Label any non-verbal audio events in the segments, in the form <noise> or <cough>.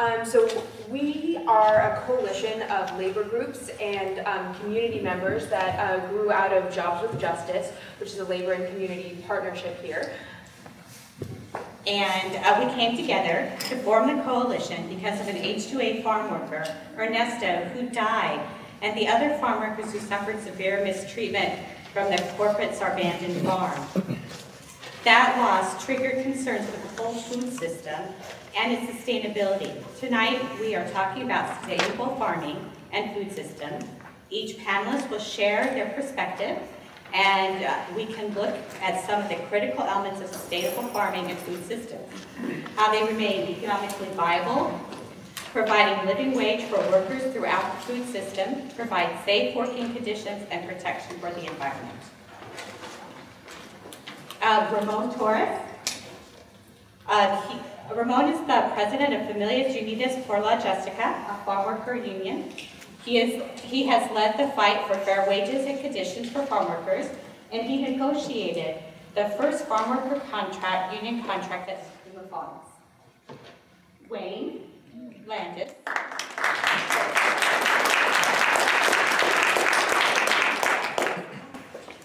Um, so we are a coalition of labor groups and um, community members that uh, grew out of Jobs with Justice, which is a labor and community partnership here. And uh, we came together to form the coalition because of an H-2A farm worker, Ernesto, who died, and the other farm workers who suffered severe mistreatment from the corporate abandoned farm. That loss triggered concerns with the whole food system and its sustainability. Tonight, we are talking about sustainable farming and food system. Each panelist will share their perspective and uh, we can look at some of the critical elements of sustainable farming and food systems, how they remain economically viable, providing living wage for workers throughout the food system, provide safe working conditions and protection for the environment. Uh, Ramon Torres. Uh, he, Ramon is the president of Familias Unidas por la Justicia, a farm worker union. He, is, he has led the fight for fair wages and conditions for farm workers, and he negotiated the first farm worker contract, union contract at Sakuma Farms. Wayne Landis.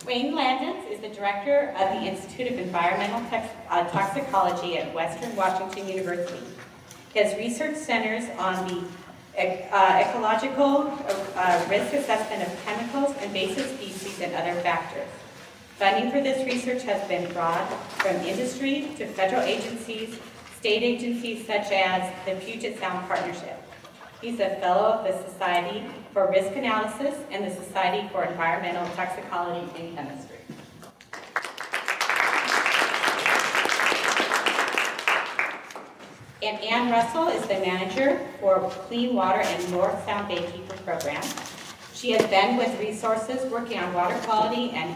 Wayne Landis is the director of the Institute of Environmental uh, Toxicology at Western Washington University. His research centers on the uh, ecological uh, risk assessment of chemicals, invasive species, and other factors. Funding for this research has been broad from industry to federal agencies, state agencies such as the Puget Sound Partnership. He's a fellow of the Society for Risk Analysis and the Society for Environmental Toxicology and Chemistry. And Ann Russell is the manager for Clean Water and North Sound Baykeeper program. She has been with RE Sources working on water quality and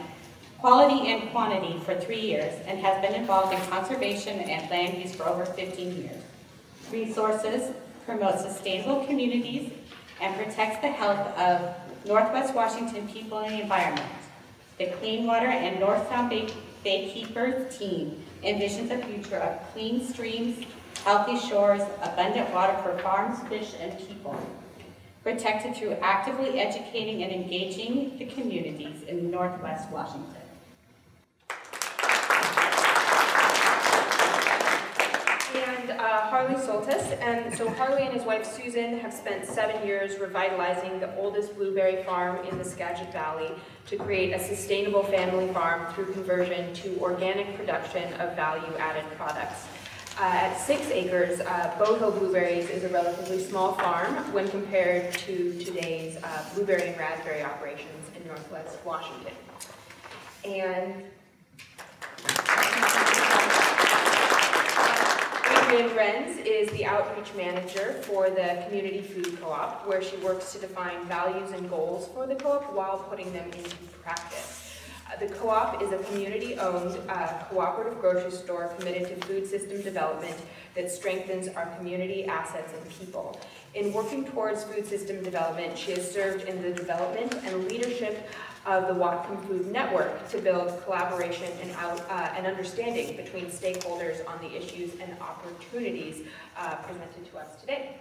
quality and quantity for three years and has been involved in conservation and land use for over 15 years. RE Sources promotes sustainable communities and protects the health of Northwest Washington people and the environment. The Clean Water and North Sound Bay Baykeepers team envisions a future of clean streams, healthy shores, abundant water for farms, fish, and people. Protected through actively educating and engaging the communities in Northwest Washington. And uh, Harley Soltes, and so Harley and his wife Susan have spent seven years revitalizing the oldest blueberry farm in the Skagit Valley to create a sustainable family farm through conversion to organic production of value-added products. Uh, at six acres, uh, Bow Hill Blueberries is a relatively small farm when compared to today's uh, blueberry and raspberry operations in Northwest Washington. And Adrienne Renz is the outreach manager for the Community Food Co-op, where she works to define values and goals for the co-op while putting them into practice. The co-op is a community-owned uh, cooperative grocery store committed to food system development that strengthens our community assets and people. In working towards food system development, she has served in the development and leadership of the Whatcom Food Network to build collaboration and, out, uh, and understanding between stakeholders on the issues and opportunities uh, presented to us today.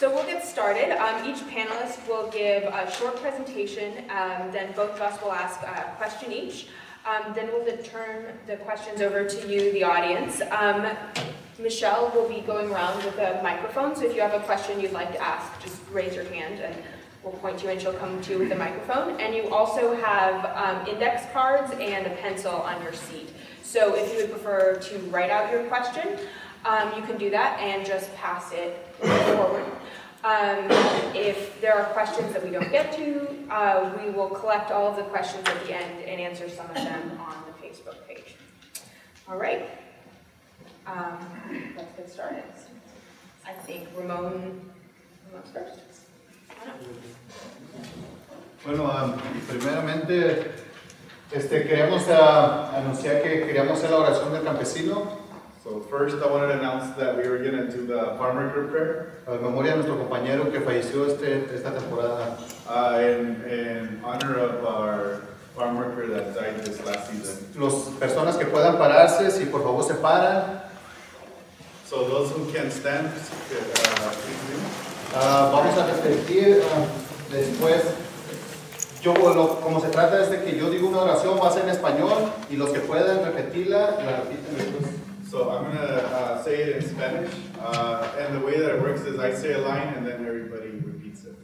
So we'll get started. Um, each panelist will give a short presentation, um, then both of us will ask a question each. Um, then we'll turn the questions over to you, the audience. Um, Michelle will be going around with a microphone, so if you have a question you'd like to ask, just raise your hand and we'll point to you and she'll come to you with a microphone. And you also have um, index cards and a pencil on your seat. So if you would prefer to write out your question, um, you can do that and just pass it forward. Um, if there are questions that we don't get to, uh, we will collect all of the questions at the end and answer some of them on the Facebook page. All right, um, let's get started. I think Ramon, Ramon's first. Bueno, um, primeramente este, queríamos uh, anunciar que queríamos hacer la oración del campesino So first I wanted to announce that we were going to do the farmer group prayer. A memoria de nuestro compañero que falleció este, esta temporada. Uh, in, in honor of our farm worker that died this last season. Las personas que puedan pararse, si por favor se paran. So those who can stand, uh. Ah, vamos a repetir ah, después. Yo, lo- como se trata es de que yo digo una oración, va a ser en español y los que puedan repetirla, la repiten después. So I'm gonna uh, say it in Spanish, uh, and the way that it works is I say a line and then everybody repeats it.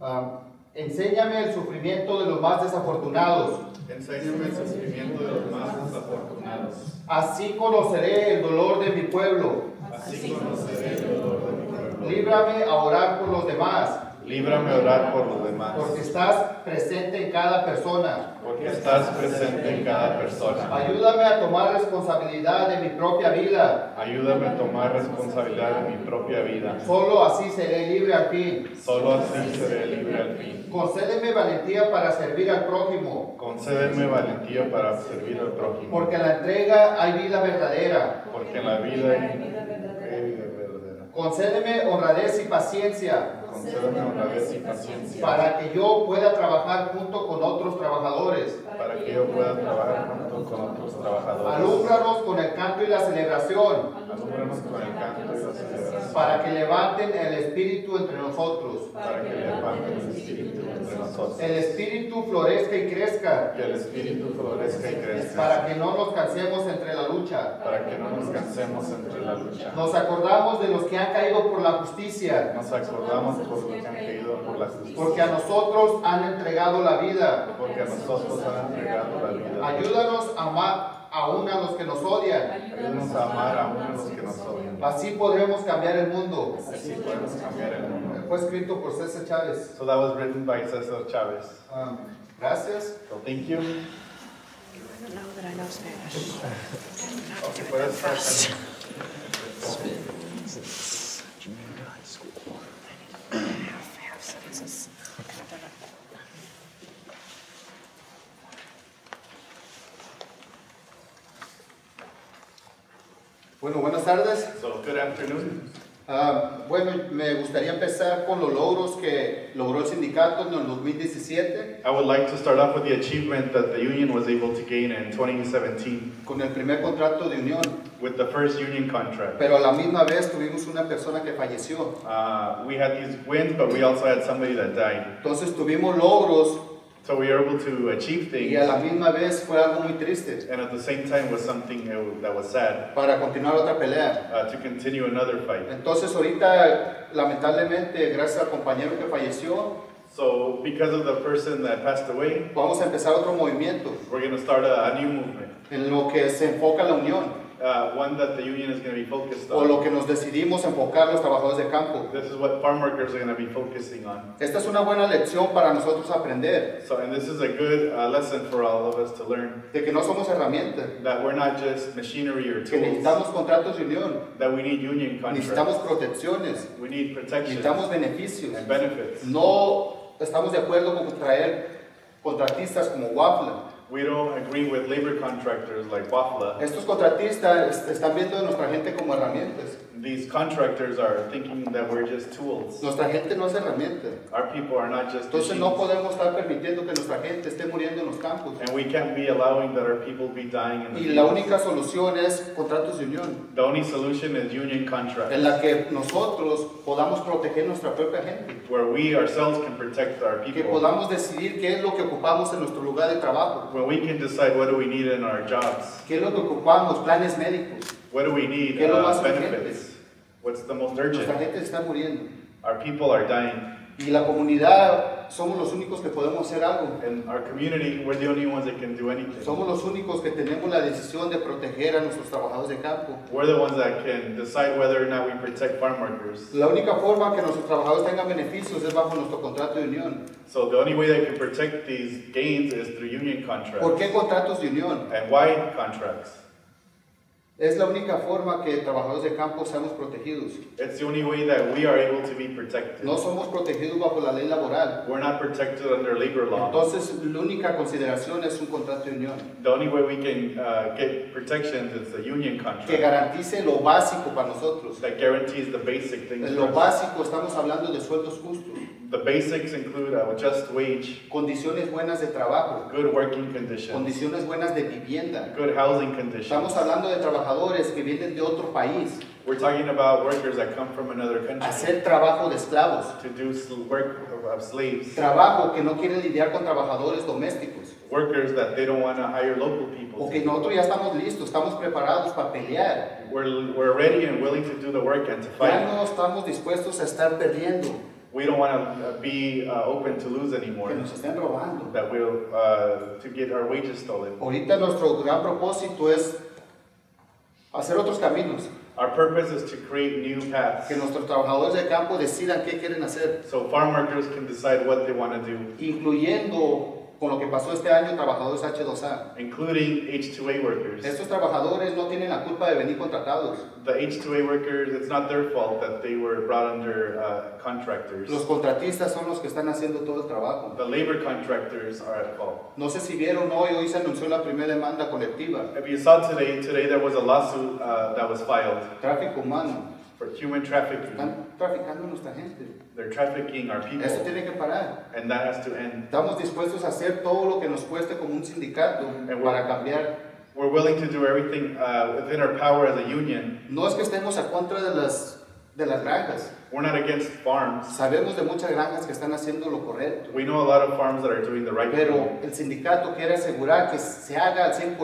Ah, enséñame el sufrimiento de los más desafortunados. Enséñame el sufrimiento de los más desafortunados. Así conoceré el dolor de mi pueblo. Así conoceré el dolor de mi pueblo. Líbrame a orar por los demás, Líbrame a orar por los demás, porque estás presente en cada persona. porque estás presente en cada persona. Ayúdame a tomar responsabilidad de mi propia vida. Ayúdame a tomar responsabilidad de mi propia vida. Solo así seré libre al fin. Solo así seré libre al fin. Concédeme valentía para servir al prójimo, Concédeme valentía para servir al prójimo, porque en la entrega hay vida verdadera. porque en la vida hay vida verdadera. Concédeme honradez y paciencia Para que yo pueda trabajar junto con otros trabajadores. Para que yo pueda trabajar junto con otros trabajadores. Alúmbranos con el canto y la celebración Alúmbranos con el canto y la celebración para que levanten el espíritu entre nosotros. para que levanten el espíritu entre nosotros. El espíritu florezca y crezca Que el espíritu florezca y crezca para que no nos cansemos entre la lucha. para que no nos cansemos entre la lucha. Nos acordamos de los que han caído por la justicia, Nos acordamos por los que han caído por la justicia. porque a nosotros han entregado la vida. Porque a nosotros han entregado la vida. Ayúdanos a amar aún a los que nos odian. Ayúdanos a amar aún a los que nos odian. Así podremos cambiar el mundo. Así podemos cambiar el mundo. Fue escrito por César Chávez. So that was written by Cesar Chavez. Um, gracias. So thank you. I don't know that I know Spanish. Okay, <laughs> Bueno, buenas tardes. Good afternoon. Ah, bueno, me gustaría empezar con los logros que logró el sindicato en el 2017 I would like to start off with the achievement that the union was able to gain in 2017 con el primer contrato de unión, with the first union contract. pero a la misma vez tuvimos una persona que falleció. Uh, we had these wins, but we also had somebody that died. Entonces tuvimos logros So we were able to achieve y a things, la misma vez fue algo muy triste. And at the same time was something that was- that was sad. Para continuar otra pelea. uh, to continue another fight. Entonces ahorita, lamentablemente, gracias al compañero que falleció, So because of the person that passed away, vamos a empezar otro movimiento. we're going to start a, a new movement, en lo que se enfoca la unión uh, one that the union is going to be focused o on. lo que nos decidimos enfocar los trabajadores de campo. This is what farm workers are going to be focusing on. Esta es una buena lección para nosotros aprender, So, and this is a good uh, lesson for all of us to learn de que no somos herramientas, that we're not just machinery or que tools, necesitamos contratos de unión, that we need union necesitamos contracts, protecciones, we need protections necesitamos beneficios. and benefits. No estamos de acuerdo con traer contratistas como Wafla. We don't agree with labor contractors like Wafla. Estos contratistas están viendo a nuestra gente como herramientas. These contractors are thinking that we're just tools. Nuestra gente no es herramienta. Our people are not just Entonces no podemos estar permitiendo que nuestra gente esté muriendo en los campos. And we can't be allowing that our people be dying in the Y la fields. única solución es contratos de unión, The only solution is union en contracts, la que nosotros podamos proteger nuestra propia gente, where we ourselves can protect our que people, podamos decidir qué es lo que ocupamos en nuestro lugar de trabajo, where we can decide what do we need in our jobs, qué es lo que ocupamos, planes médicos. what do we need, ¿Qué es lo uh, más urgente? What's the most Nuestra urgent. gente está muriendo. Our people are dying. Y la comunidad somos los únicos que podemos hacer algo. In our community, we're the only ones that can do anything. Somos los únicos que tenemos la decisión de proteger a nuestros trabajadores de campo. We're the ones that can decide whether or not we protect farm workers. La única forma que nuestros trabajadores tengan beneficios es bajo nuestro contrato de unión. So the only way that can protect these gains is through union ¿Por contracts. qué contratos de unión? And why contracts? Es la única forma que trabajadores de campo seamos protegidos. It's the only way that we are able to be protected. No somos protegidos bajo la ley laboral. We're not protected under labor law. Entonces, la única consideración es un contrato de unión The only way we can uh, get protections is the union que contract garantice lo básico para nosotros. that guarantees the basic things. Lo básico estamos hablando de sueldos justos, The basics include a just wage, condiciones buenas de trabajo, good working conditions, condiciones buenas de vivienda. good housing conditions. Estamos hablando de trabajadores que vienen de otro país We're talking about workers that come from another a country hacer trabajo de esclavos, to do sl- work of- of slaves, trabajo que no quieren lidiar con trabajadores domésticos. workers that they don't want to hire local people. Porque nosotros ya estamos listos, estamos preparados para pelear. We're, we're ready and willing to do the work and to Ya fight. no estamos dispuestos a estar perdiendo, We don't want to be uh, open to lose anymore. que nos estén robando. That will uh, to get our wages stolen. Ahorita nuestro gran propósito es hacer otros caminos, Our purpose is to create new paths que nuestros trabajadores de campo decidan qué quieren hacer, so farm workers can decide what they want to do, incluyendo con lo que pasó este año trabajadores H2A. including H2A workers. Estos trabajadores no tienen la culpa de venir contratados. The H2A workers, it's not their fault that they were brought under uh, contractors. Los contratistas son los que están haciendo todo el trabajo. The labor contractors are at fault. No sé si vieron hoy, hoy se anunció la primera demanda colectiva, If you saw today, today there was a lawsuit uh, that was filed tráfico humano. for human trafficking. Están traficando nuestra gente. They're trafficking our Eso people, tiene que parar. and that has to end. Estamos dispuestos a hacer todo lo que nos cueste como un sindicato para cambiar. We're willing to do everything uh, within our power as a union. No es que estemos a contra de las, de las granjas. We're not against farms. Sabemos de muchas granjas que están haciendo lo correcto. We know a lot of farms that are doing the right thing, Pero el sindicato quiere asegurar que se haga al 100%.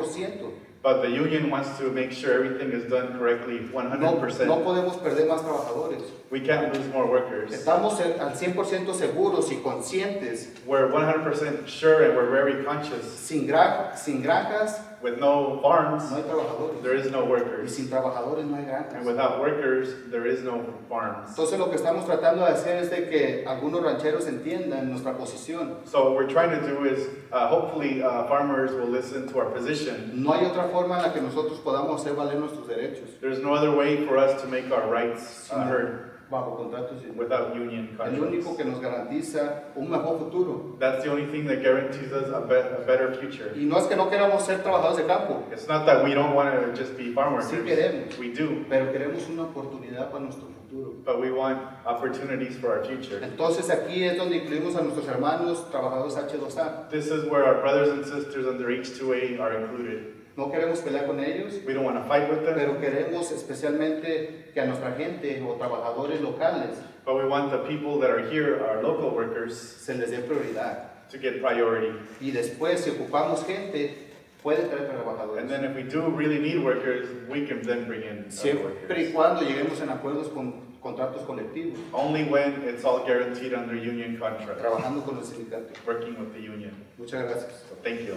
But the union wants to make sure everything is done correctly, 100%. no podemos perder más trabajadores. We can't lose more workers. Estamos al 100% seguros y conscientes. We're 100% sure and we're very conscious. Sin, gra- sin granjas With no farms, no hay trabajadores. there is no Y workers. sin trabajadores no hay And without workers, there is no farms. Entonces lo que estamos tratando de hacer es de que algunos rancheros entiendan nuestra posición. So what we're trying to do is, uh, hopefully, uh, farmers will listen to our position. No hay otra forma en la que nosotros podamos hacer valer nuestros derechos There's no other way for us to make our rights uh, heard bajo contratos. y- without union El único contracts. que nos garantiza un mejor futuro. That's the only thing that guarantees us a, be- a better future. Y no es que no queramos ser trabajadores de campo, It's not that we don't want to just be farm sí workers. queremos, We do, pero queremos una oportunidad para nuestro futuro. but we want opportunities for our future. Entonces aquí es donde incluimos a nuestros hermanos trabajadores H2A. This is where our brothers and sisters under H2A are included. No queremos pelear con ellos, We don't want to fight with them, pero queremos especialmente que a nuestra gente o trabajadores locales but we want the people that are here, our local workers, se les dé prioridad. to get priority. Y después, si ocupamos gente, pueden traer trabajadores. And then if we do really need workers, we can then bring in Siempre y cuando lleguemos en acuerdos con contratos colectivos, Only when it's all guaranteed under union contract, trabajando con el sindicato. working with the union. Muchas gracias. So thank you.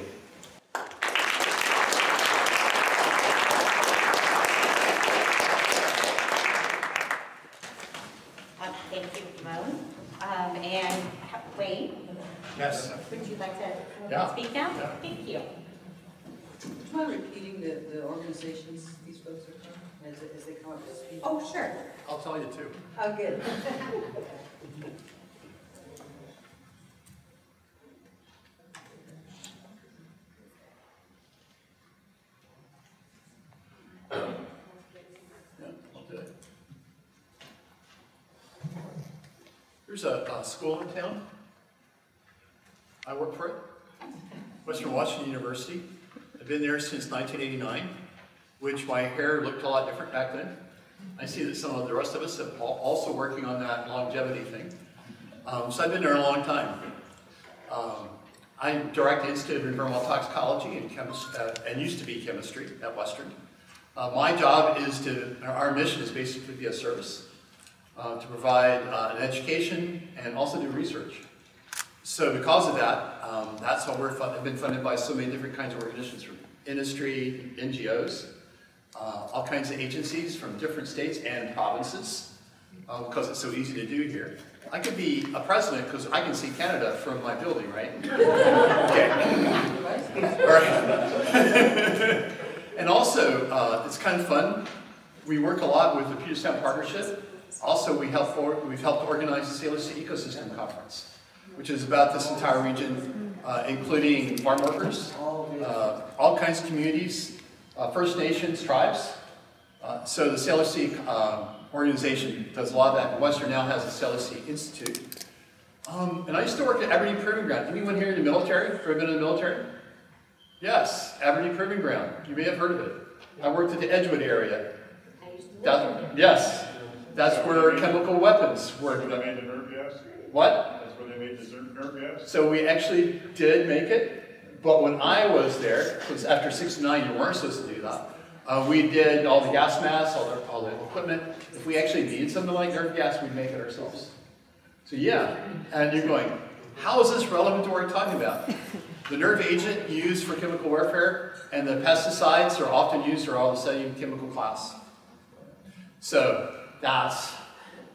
Yes. would you like to Yeah. speak now? Yeah. Thank you. Do you mind repeating the, the organizations these folks are from, as, as they come up to speak? Oh, sure. I'll tell you too. Oh, good. Yeah, I'll do it. There's a, a school in town. I work for it. Western Washington University. I've been there since 1989, which my hair looked a lot different back then. I see that some of the rest of us al- also working on that longevity thing. Um, so I've been there a long time. Um, I direct the Institute of Environmental Toxicology and, chemis- uh, and used to be chemistry at Western. Uh, my job is to, our mission is basically to be a service, uh, to provide uh, an education and also do research. So because of that, um, that's how we're fun- have been funded by so many different kinds of organizations, from industry, NGOs, uh, all kinds of agencies from different states and provinces, uh, because it's so easy to do here. I could be a president because I can see Canada from my building, right? <laughs> Okay. All right. <laughs> and also, uh, it's kind of fun. We work a lot with the Sound Partnership. Also, we help or, we've helped organize the Salish Sea Ecosystem Conference, which is about this entire region, uh, including farm workers, uh, all kinds of communities, uh, First Nations, tribes. Uh, so the Salish Sea uh, organization does a lot of that. Western now has a Salish Sea Institute. Um, and I used to work at Aberdeen Proving Ground. Anyone here in the military? Ever been in the military? Yes, Aberdeen Proving Ground. You may have heard of it. I worked at the Edgewood area. That, yes, that's where chemical weapons were. That's where they made the nerve gas? What? So we actually did make it, but when I was there, because after 69 you weren't supposed to do that, uh, we did all the gas masks, all the, all the equipment. If we actually needed something like nerve gas, we'd make it ourselves. So yeah, and you're going, how is this relevant to what we're talking about? The nerve agent used for chemical warfare and the pesticides are often used are all the same chemical class. So that's,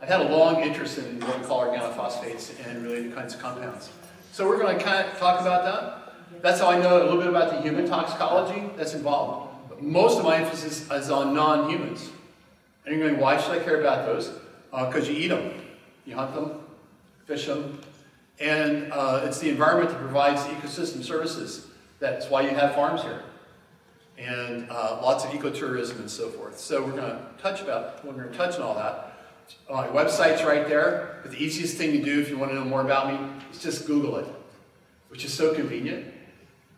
I've had a long interest in what we call organophosphates and related kinds of compounds. So we're going to kind of talk about that. That's how I know a little bit about the human toxicology that's involved. But most of my emphasis is on non-humans. And you're going, why should I care about those? Because you eat them. You hunt them, fish them, and uh, it's the environment that provides ecosystem services. That's why you have farms here. And uh, lots of ecotourism and so forth. So we're going to touch about, we're going to touch on all that. My website's right there. But the easiest thing to do if you want to know more about me is just Google it, which is so convenient.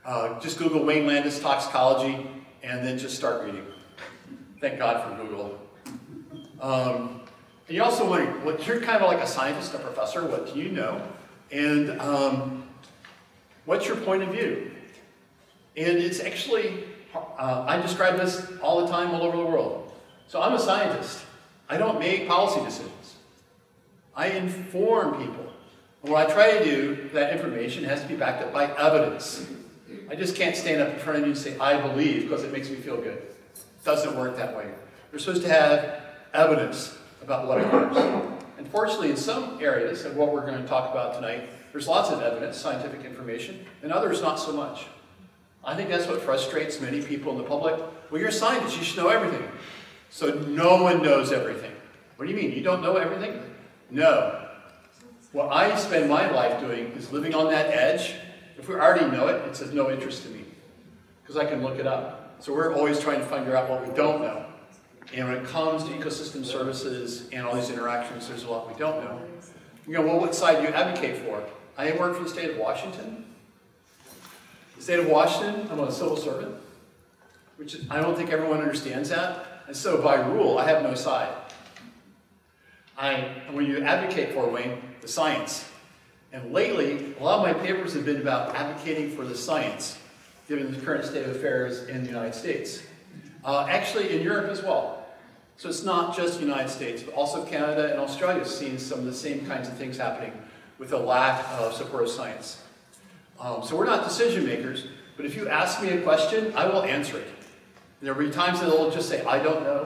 Uh, just Google Wayne Landis toxicology and then just start reading. Thank God for Google. Um, and you also wonder, what, you're kind of like a scientist, a professor, what do you know? And um, what's your point of view? And it's actually, uh, I describe this all the time all over the world. So I'm a scientist. I don't make policy decisions. I inform people. And what I try to do, that information has to be backed up by evidence. I just can't stand up in front of you and say, I believe, because it makes me feel good. It doesn't work that way. You're supposed to have evidence about what occurs. Unfortunately, in some areas of what we're going to talk about tonight, there's lots of evidence, scientific information, and others not so much. I think that's what frustrates many people in the public. Well, you're a scientist, you should know everything. So no one knows everything. What do you mean? You don't know everything? No. What I spend my life doing is living on that edge. If we already know it, it's of no interest to me because I can look it up. So we're always trying to figure out what we don't know. And when it comes to ecosystem services and all these interactions, there's a lot we don't know. You go, well, what side do you advocate for? I work for the state of Washington. The state of Washington, I'm a civil servant, which I don't think everyone understands that. And so by rule, I have no side. I, when you advocate for, Wayne, the science. And lately, a lot of my papers have been about advocating for the science, given the current state of affairs in the United States. Uh, actually, in Europe as well. So it's not just the United States, but also Canada and Australia seeing some of the same kinds of things happening with a lack of support of science. Um, so we're not decision makers, but if you ask me a question, I will answer it. And there will be times that they'll just say, I don't know.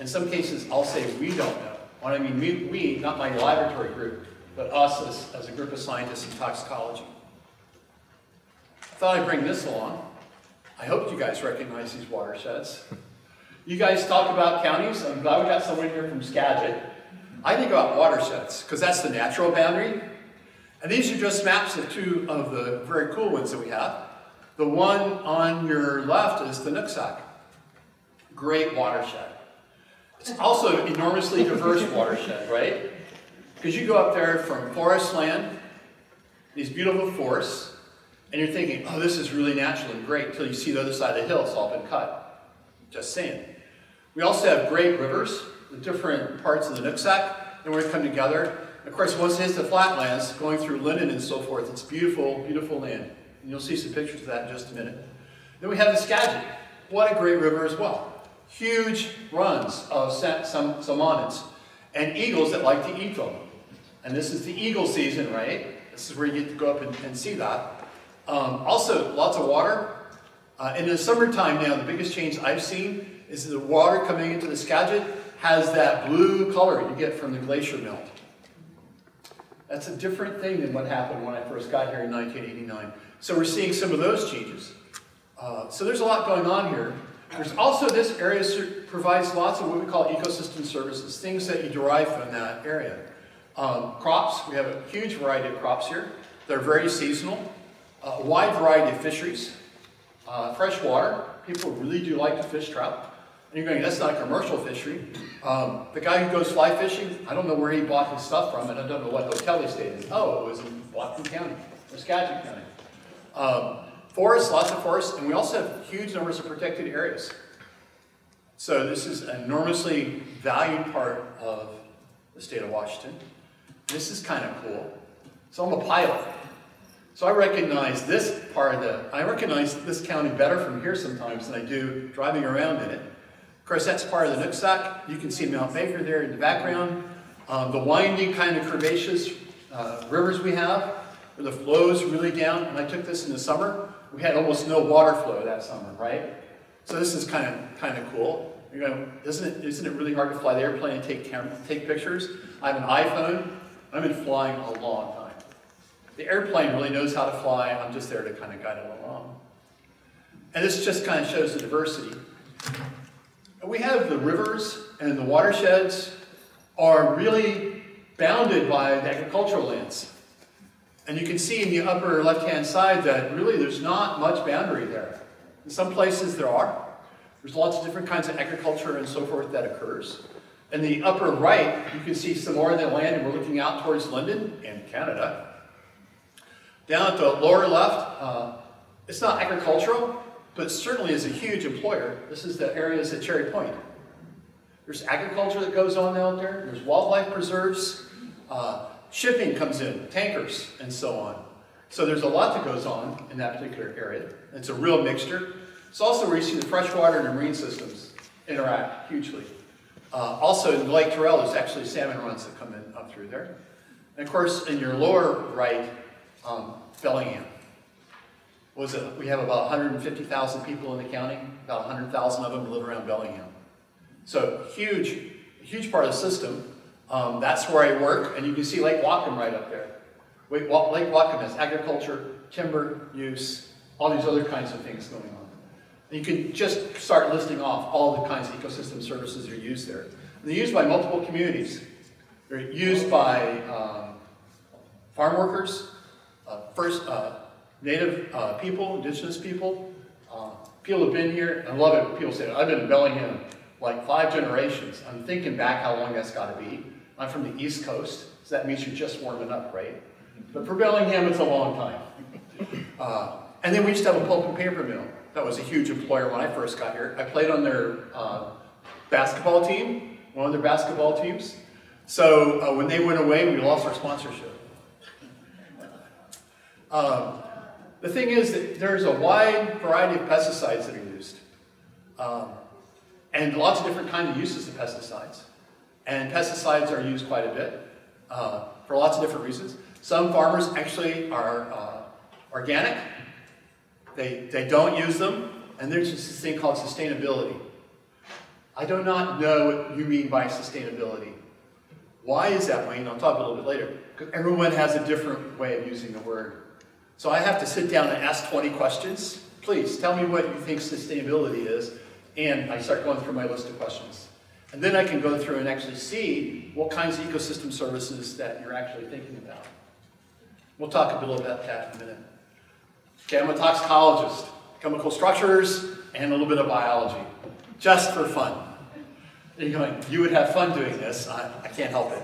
In some cases, I'll say, we don't know. When I mean we, we not my laboratory group, but us as, as a group of scientists in toxicology. I thought I'd bring this along. I hope you guys recognize these watersheds. You guys talk about counties. I'm glad we got someone here from Skagit. I think about watersheds because that's the natural boundary. And these are just maps of two of the very cool ones that we have. The one on your left is the Nooksack. Great watershed. It's also an enormously diverse watershed, right? Because you go up there from forest land, these beautiful forests, and you're thinking, oh, this is really natural and great, until you see the other side of the hill, it's all been cut. Just saying. We also have great rivers, the different parts of the Nooksack, and we're come together. Of course, once it hits the flatlands, going through Lynden and so forth, it's beautiful, beautiful land. And you'll see some pictures of that in just a minute. Then we have the Skagit. What a great river as well. Huge runs of some salmonids and eagles that like to eat them. And this is the eagle season, right? This is where you get to go up and, and see that. Um, also, lots of water. Uh, in the summertime now, the biggest change I've seen is the water coming into the Skagit has that blue color you get from the glacier melt. That's a different thing than what happened when I first got here in 1989. So we're seeing some of those changes. Uh, so there's a lot going on here. There's also this area provides lots of what we call ecosystem services, things that you derive from that area. Um, crops, we have a huge variety of crops here. They're very seasonal. Uh, a wide variety of fisheries. Uh, fresh water, people really do like to fish trout. And you're going, that's not a commercial fishery. Um, the guy who goes fly fishing, I don't know where he bought his stuff from, and I don't know what hotel he stayed in. Oh, it was in Whatcom County, Skagit County. Um, forests, lots of forests, and we also have huge numbers of protected areas. So this is an enormously valued part of the state of Washington. This is kind of cool. So I'm a pilot. So I recognize this part of the, I recognize this county better from here sometimes than I do driving around in it. Of course, that's part of the Nooksack. You can see Mount Baker there in the background. Um, the winding kind of curvaceous uh, rivers we have, where the flow's really down. And I took this in the summer, we had almost no water flow that summer, right? So this is kind of kind of cool. You're going, isn't it, isn't it really hard to fly the airplane and take, camera, take pictures? I have an iPhone. I've been flying a long time. The airplane really knows how to fly. I'm just there to kind of guide it along. And this just kind of shows the diversity. We have the rivers and the watersheds are really bounded by the agricultural lands. And you can see in the upper left-hand side that really there's not much boundary there. In some places there are. There's lots of different kinds of agriculture and so forth that occurs. In the upper right, you can see some more of the land, and we're looking out towards Lynden and Canada. Down at the lower left, uh, it's not agricultural, but certainly is a huge employer. This is the areas at Cherry Point. There's agriculture that goes on out there. There's wildlife preserves. Uh, shipping comes in, tankers, and so on. So there's a lot that goes on in that particular area. It's a real mixture. It's also where you see the freshwater and the marine systems interact hugely. Uh, also in Lake Terrell, there's actually salmon runs that come in up through there. And of course, in your lower right, um, Bellingham. Was it? We have about 150,000 people in the county. About 100,000 of them live around Bellingham. So huge, huge part of the system. Um, that's where I work, and you can see Lake Whatcom right up there. Lake Whatcom has agriculture, timber use, all these other kinds of things going on. And you can just start listing off all the kinds of ecosystem services that are used there. And they're used by multiple communities. They're used by um, farm workers, uh, first uh, native uh, people, indigenous people. Uh, people have been here, I love it. People say, I've been in Bellingham like five generations. I'm thinking back how long that's got to be. I'm from the East Coast, so that means you're just warming up, right? But for Bellingham, it's a long time. Uh, and then we used to have a pulp and paper mill. That was a huge employer when I first got here. I played on their uh, basketball team, one of their basketball teams. So uh, when they went away, we lost our sponsorship. Um, the thing is that there's a wide variety of pesticides that are used. Um, and lots of different kinds of uses of pesticides. And pesticides are used quite a bit uh, for lots of different reasons. Some farmers actually are uh, organic. They, they don't use them. And there's this thing called sustainability. I do not know what you mean by sustainability. Why is that, Wayne? I'll talk a little bit later. Because everyone has a different way of using the word. So I have to sit down and ask 20 questions. Please, tell me what you think sustainability is. And I start going through my list of questions. And then I can go through and actually see what kinds of ecosystem services that you're actually thinking about. We'll talk a little about that in a minute. Okay, I'm a toxicologist, chemical structures, and a little bit of biology, just for fun. You're going, you would have fun doing this. I, I can't help it.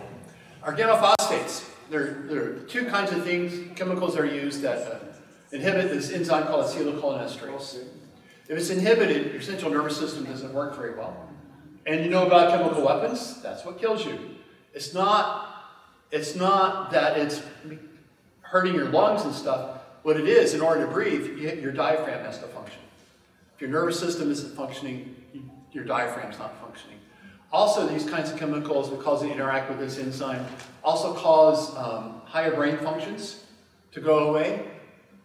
Organophosphates. There, there are two kinds of things, chemicals are used that uh, inhibit this enzyme called acetylcholinesterase. If it's inhibited, your central nervous system doesn't work very well. And you know about chemical weapons? That's what kills you. It's not, it's not that it's hurting your lungs and stuff. What it is, in order to breathe, your diaphragm has to function. If your nervous system isn't functioning, your diaphragm's not functioning. Also, these kinds of chemicals, because they interact with this enzyme, also cause um, higher brain functions to go away,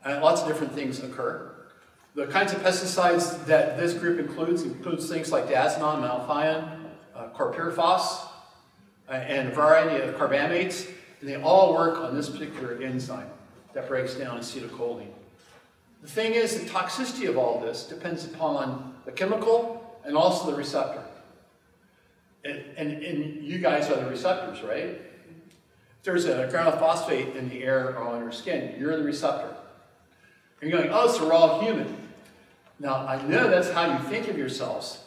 and lots of different things occur. The kinds of pesticides that this group includes includes things like diazinon, malathion, uh, chlorpyrifos, uh, and a variety of carbamates, and they all work on this particular enzyme that breaks down acetylcholine. The thing is, the toxicity of all this depends upon the chemical and also the receptor. And, and, and you guys are the receptors, right? If there's a phosphate in the air or on your skin, you're the receptor. And you're going, oh, so we're all human. Now, I know that's how you think of yourselves,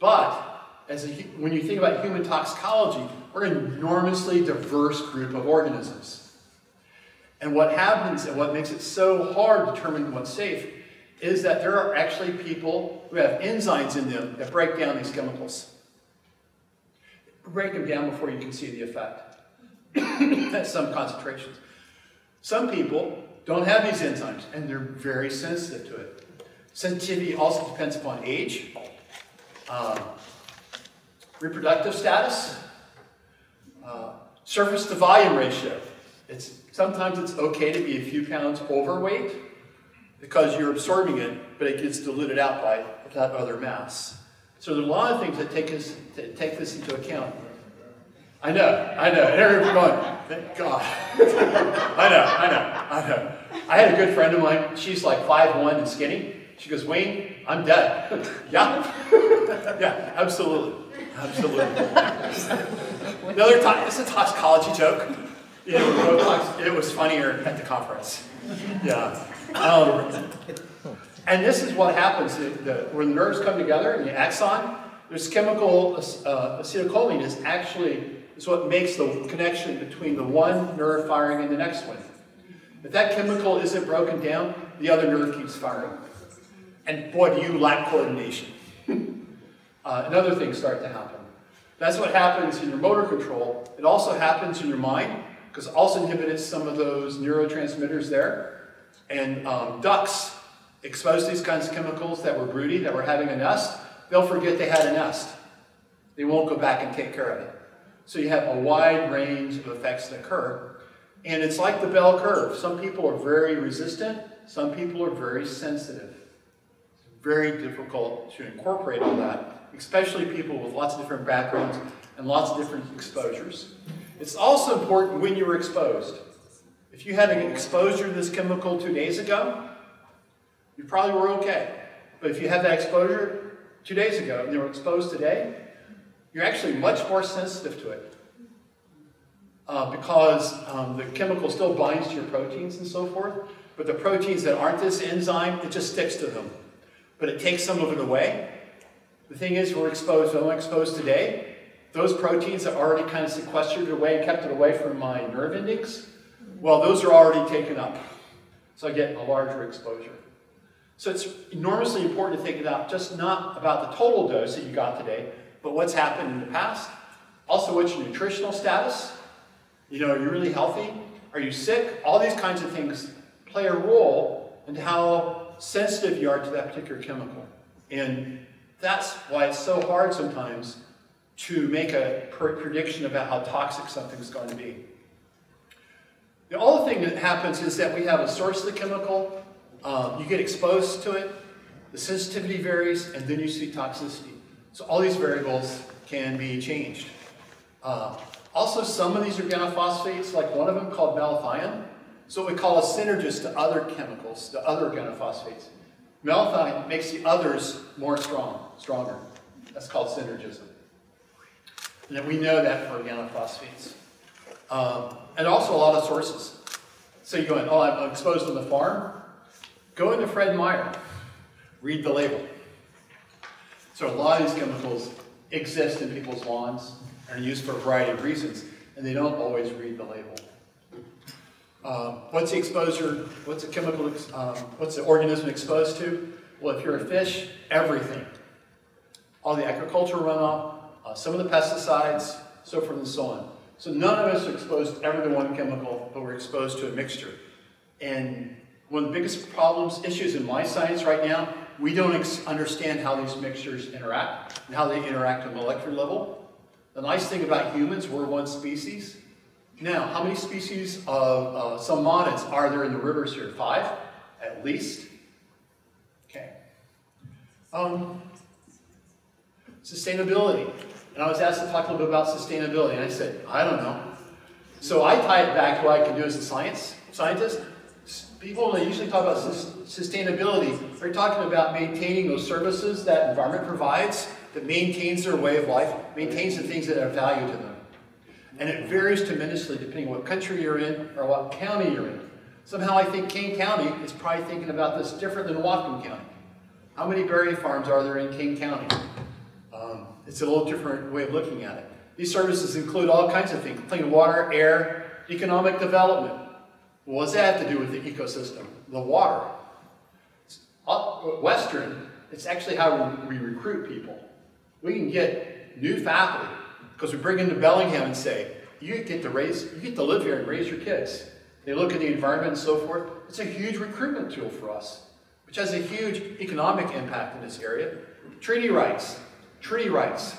But as a, when you think about human toxicology, we're an enormously diverse group of organisms. And what happens and what makes it so hard to determine what's safe is that there are actually people who have enzymes in them that break down these chemicals. Break them down before you can see the effect <coughs> at some concentrations. Some people don't have these enzymes and they're very sensitive to it. Sensitivity also depends upon age, uh, reproductive status, uh, surface to volume ratio. It's, sometimes it's okay to be a few pounds overweight because you're absorbing it, but it gets diluted out by that other mass. So there's a lot of things that take, us, that take this into account. I know, I know. And going, thank God. <laughs> I know, I know, I know. I had a good friend of mine, she's like 5'1 and skinny. She goes, Wayne, I'm dead. <laughs> yeah? <laughs> yeah, absolutely. Absolutely. Another time, it's a toxicology joke. It was funnier at the conference. Yeah. Um, and this is what happens the, when nerves come together in the axon. There's chemical uh, acetylcholine is actually is what makes the connection between the one nerve firing and the next one. If that chemical isn't broken down, the other nerve keeps firing. And boy, do you lack coordination. <laughs> uh, and other things start to happen. That's what happens in your motor control. It also happens in your mind, because it also inhibits some of those neurotransmitters there. And um, ducks exposed to these kinds of chemicals that were broody, that were having a nest, they'll forget they had a nest. They won't go back and take care of it. So you have a wide range of effects that occur. And it's like the bell curve. Some people are very resistant, some people are very sensitive. Very difficult to incorporate all that, especially people with lots of different backgrounds and lots of different exposures. It's also important when you were exposed. If you had an exposure to this chemical two days ago, you probably were okay. But if you had that exposure two days ago and you were exposed today, you're actually much more sensitive to it. Uh, because um, the chemical still binds to your proteins and so forth, but the proteins that aren't this enzyme, it just sticks to them. But it takes some of it away. The thing is, we're exposed, I'm exposed today, those proteins that already kind of sequestered away and kept it away from my nerve index, well, those are already taken up. So I get a larger exposure. So it's enormously important to think about just not about the total dose that you got today, but what's happened in the past. Also, what's your nutritional status? You know, are you really healthy? Are you sick? All these kinds of things play a role in how sensitive you are to that particular chemical. And that's why it's so hard sometimes to make a prediction about how toxic something's going to be. The other thing that happens is that we have a source of the chemical, um, you get exposed to it, the sensitivity varies, and then you see toxicity. So all these variables can be changed. Uh, also, some of these organophosphates, like one of them called malathion, so what we call a synergist to other chemicals, to other organophosphates. Malathion makes the others more strong, stronger. That's called synergism. And we know that for organophosphates. Um, and also a lot of sources. So you go going, oh, I'm exposed on the farm? Go into Fred Meyer. Read the label. So a lot of these chemicals exist in people's lawns and are used for a variety of reasons, and they don't always read the label. Um, what's the exposure, what's the chemical, um, what's the organism exposed to? Well, if you're a fish, everything. All the agricultural runoff, uh, some of the pesticides, so forth and so on. So none of us are exposed to ever to one chemical, but we're exposed to a mixture. And one of the biggest problems, issues in my science right now, we don't understand how these mixtures interact and how they interact at molecular level. The nice thing about humans, we're one species. Now, how many species of uh, salmonids are there in the rivers here? Five, at least. Okay. Um, sustainability. And I was asked to talk a little bit about sustainability, and I said, I don't know. So I tie it back to what I can do as a science scientist. People that usually talk about sustainability they're talking about maintaining those services that environment provides, that maintains their way of life, maintains the things that have value to them. And it varies tremendously depending on what country you're in or what county you're in. Somehow I think King County is probably thinking about this different than Whatcom County. How many berry farms are there in King County? Um, it's a little different way of looking at it. These services include all kinds of things, clean water, air, economic development. What does that have to do with the ecosystem? The water. Western, it's actually how we recruit people. We can get new faculty because we bring them to Bellingham and say, you get to raise, you get to live here and raise your kids. They look at the environment and so forth. It's a huge recruitment tool for us, which has a huge economic impact in this area. Treaty rights, treaty rights,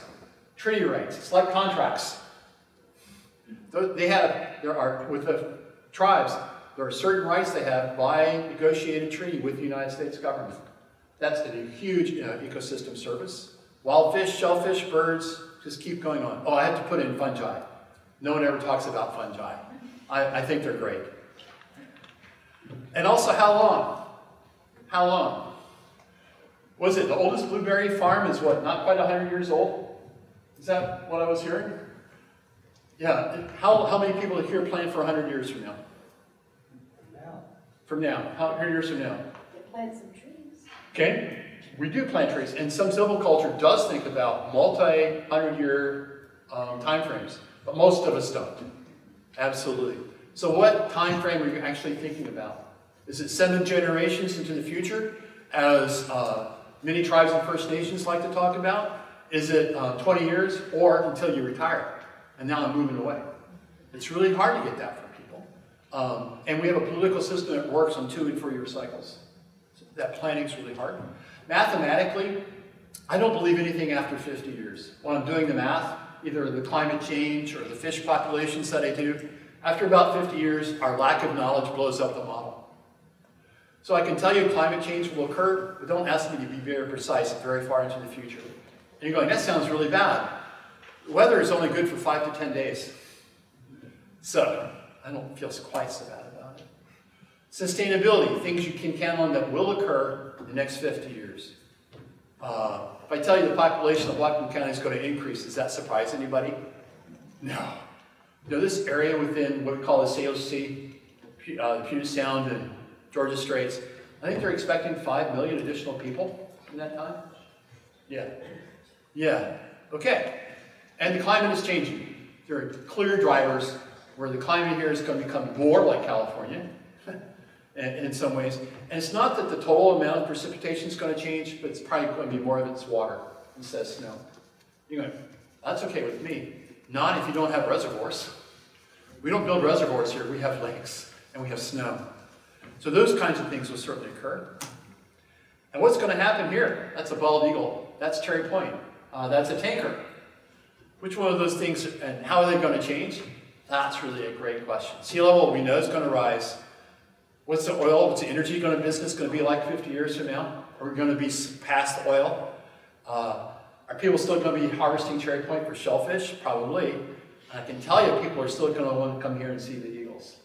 treaty rights. It's like contracts. They have, there are, with the tribes, there are certain rights they have by negotiated treaty with the United States government. That's a huge you know, ecosystem service. Wild fish, shellfish, birds, just keep going on. Oh, I have to put in fungi. No one ever talks about fungi. I, I think they're great. And also, how long? How long? Was it the oldest blueberry farm is what, not quite 100 years old? Is that what I was hearing? Yeah. How, how many people here plan for 100 years from now? From now. From How many years from now? Plant some trees. Okay? We do plant trees, and some silviculture does think about multi-hundred year um, time frames, but most of us don't. Absolutely. So what time frame are you actually thinking about? Is it seven generations into the future, as uh, many tribes and First Nations like to talk about? Is it uh, 20 years, or until you retire? And now I'm moving away. It's really hard to get that from people. Um, and we have a political system that works on two and four year cycles. So that planning is really hard. Mathematically, I don't believe anything after 50 years. When I'm doing the math, either the climate change or the fish populations that I do, after about 50 years, our lack of knowledge blows up the model. So I can tell you climate change will occur, but don't ask me to be very precise very far into the future. And you're going, that sounds really bad. The weather is only good for five to 10 days. So I don't feel quite so bad. Sustainability, things you can count on that will occur in the next 50 years. Uh, if I tell you the population of Whatcom County is going to increase, does that surprise anybody? No. Know, this area within what we call the Sea, uh, Puget Sound and Georgia Straits, I think they're expecting 5 million additional people in that time. Yeah. Yeah. Okay. And the climate is changing. There are clear drivers where the climate here is going to become more like California in some ways. And it's not that the total amount of precipitation is going to change, but it's probably going to be more of it's water instead of snow. You're going, that's okay with me. Not if you don't have reservoirs. We don't build reservoirs here. We have lakes and we have snow. So those kinds of things will certainly occur. And what's going to happen here? That's a bald eagle. That's Cherry Point. Uh, that's a tanker. Which one of those things, and how are they going to change? That's really a great question. Sea level, we know, is going to rise. What's the oil, what's the energy going to business going to be like 50 years from now? Are we going to be past oil? Uh, are people still going to be harvesting Cherry Point for shellfish? Probably. I can tell you, people are still going to want to come here and see the eagles.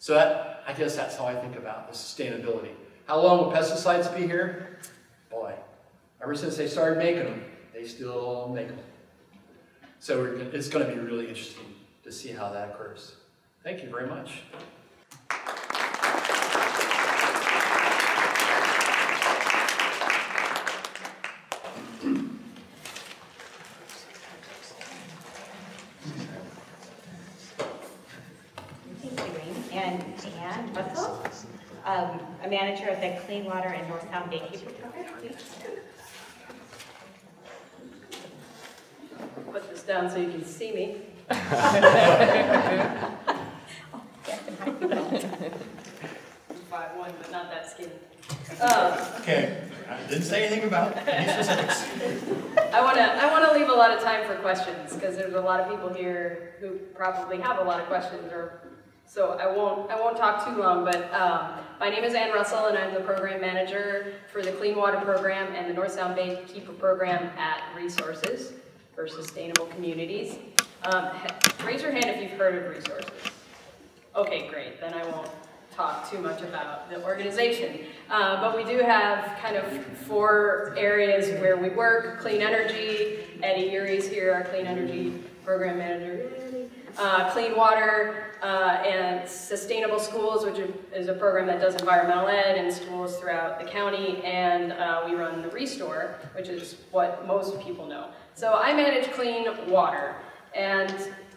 So that, I guess that's how I think about the sustainability. How long will pesticides be here? Boy, ever since they started making them, they still make them. So it's going to be really interesting to see how that occurs. Thank you very much. And Ann Russell, um, a manager of the Clean Water and North Sound Baykeeper Program. Put this down so you can see me. Five one, but not that skinny. Um, Okay, I didn't say anything about any specifics. I want to I want to leave a lot of time for questions because there's a lot of people here who probably have a lot of questions or so I won't I won't talk too long but um, my name is Ann Russell and I'm the program manager for the Clean Water Program and the North Sound Bay Keeper Program at RE Sources for Sustainable Communities. Um, raise your hand if you've heard of RE Sources. Okay, great. Then I won't talk too much about the organization. Uh, but we do have kind of four areas where we work. Clean energy, Eddie Urie's here, our clean energy program manager. Uh, clean water uh, and sustainable schools, which is a program that does environmental ed in schools throughout the county, and uh, we run the RE Store, which is what most people know. So I manage clean water, and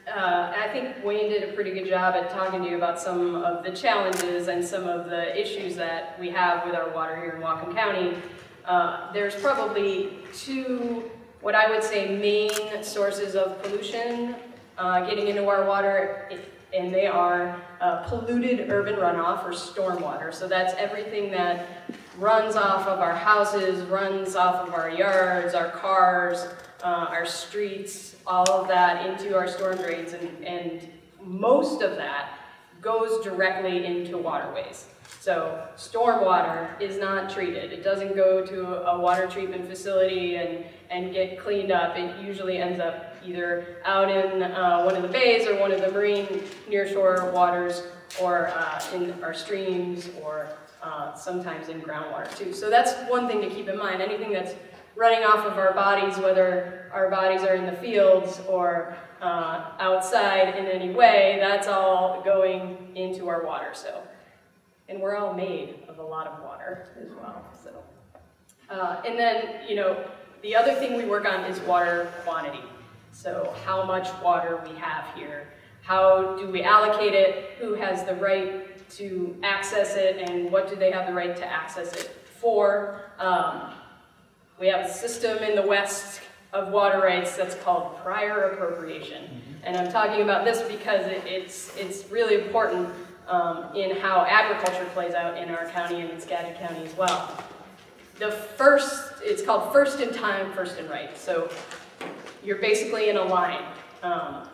uh, I think Wayne did a pretty good job at talking to you about some of the challenges and some of the issues that we have with our water here in Whatcom County. Uh, there's probably two, what I would say, main sources of pollution uh, getting into our water, and they are uh, polluted urban runoff or stormwater. So that's everything that runs off of our houses, runs off of our yards, our cars, uh, our streets, all of that into our storm drains, and, and most of that goes directly into waterways. So stormwater is not treated. It doesn't go to a water treatment facility and, and get cleaned up. It usually ends up either out in uh, one of the bays or one of the marine nearshore waters or uh, in our streams or uh, sometimes in groundwater too. So that's one thing to keep in mind. Anything that's running off of our bodies, whether our bodies are in the fields or uh, outside in any way, that's all going into our water. So, and we're all made of a lot of water as well. So, uh, and then you know, the other thing we work on is water quantity. So, how much water we have here, how do we allocate it, who has the right to access it, and what do they have the right to access it for. Um, we have a system in the West of water rights that's called prior appropriation. Mm -hmm. And I'm talking about this because it, it's, it's really important um, in how agriculture plays out in our county and in Skagit County as well. The first, it's called first in time, first in right. So you're basically in a line. Um,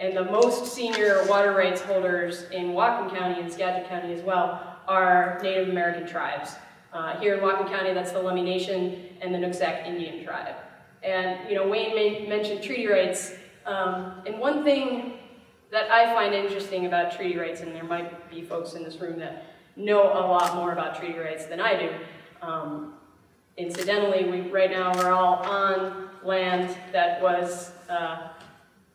and the most senior water rights holders in Whatcom County and Skagit County as well are Native American tribes. Uh, here in Whatcom County, that's the Lummi Nation and the Nooksack Indian tribe. And, you know, Wayne mentioned treaty rights. Um, and one thing that I find interesting about treaty rights, and there might be folks in this room that know a lot more about treaty rights than I do. Um, incidentally, we, right now we're all on land that was uh,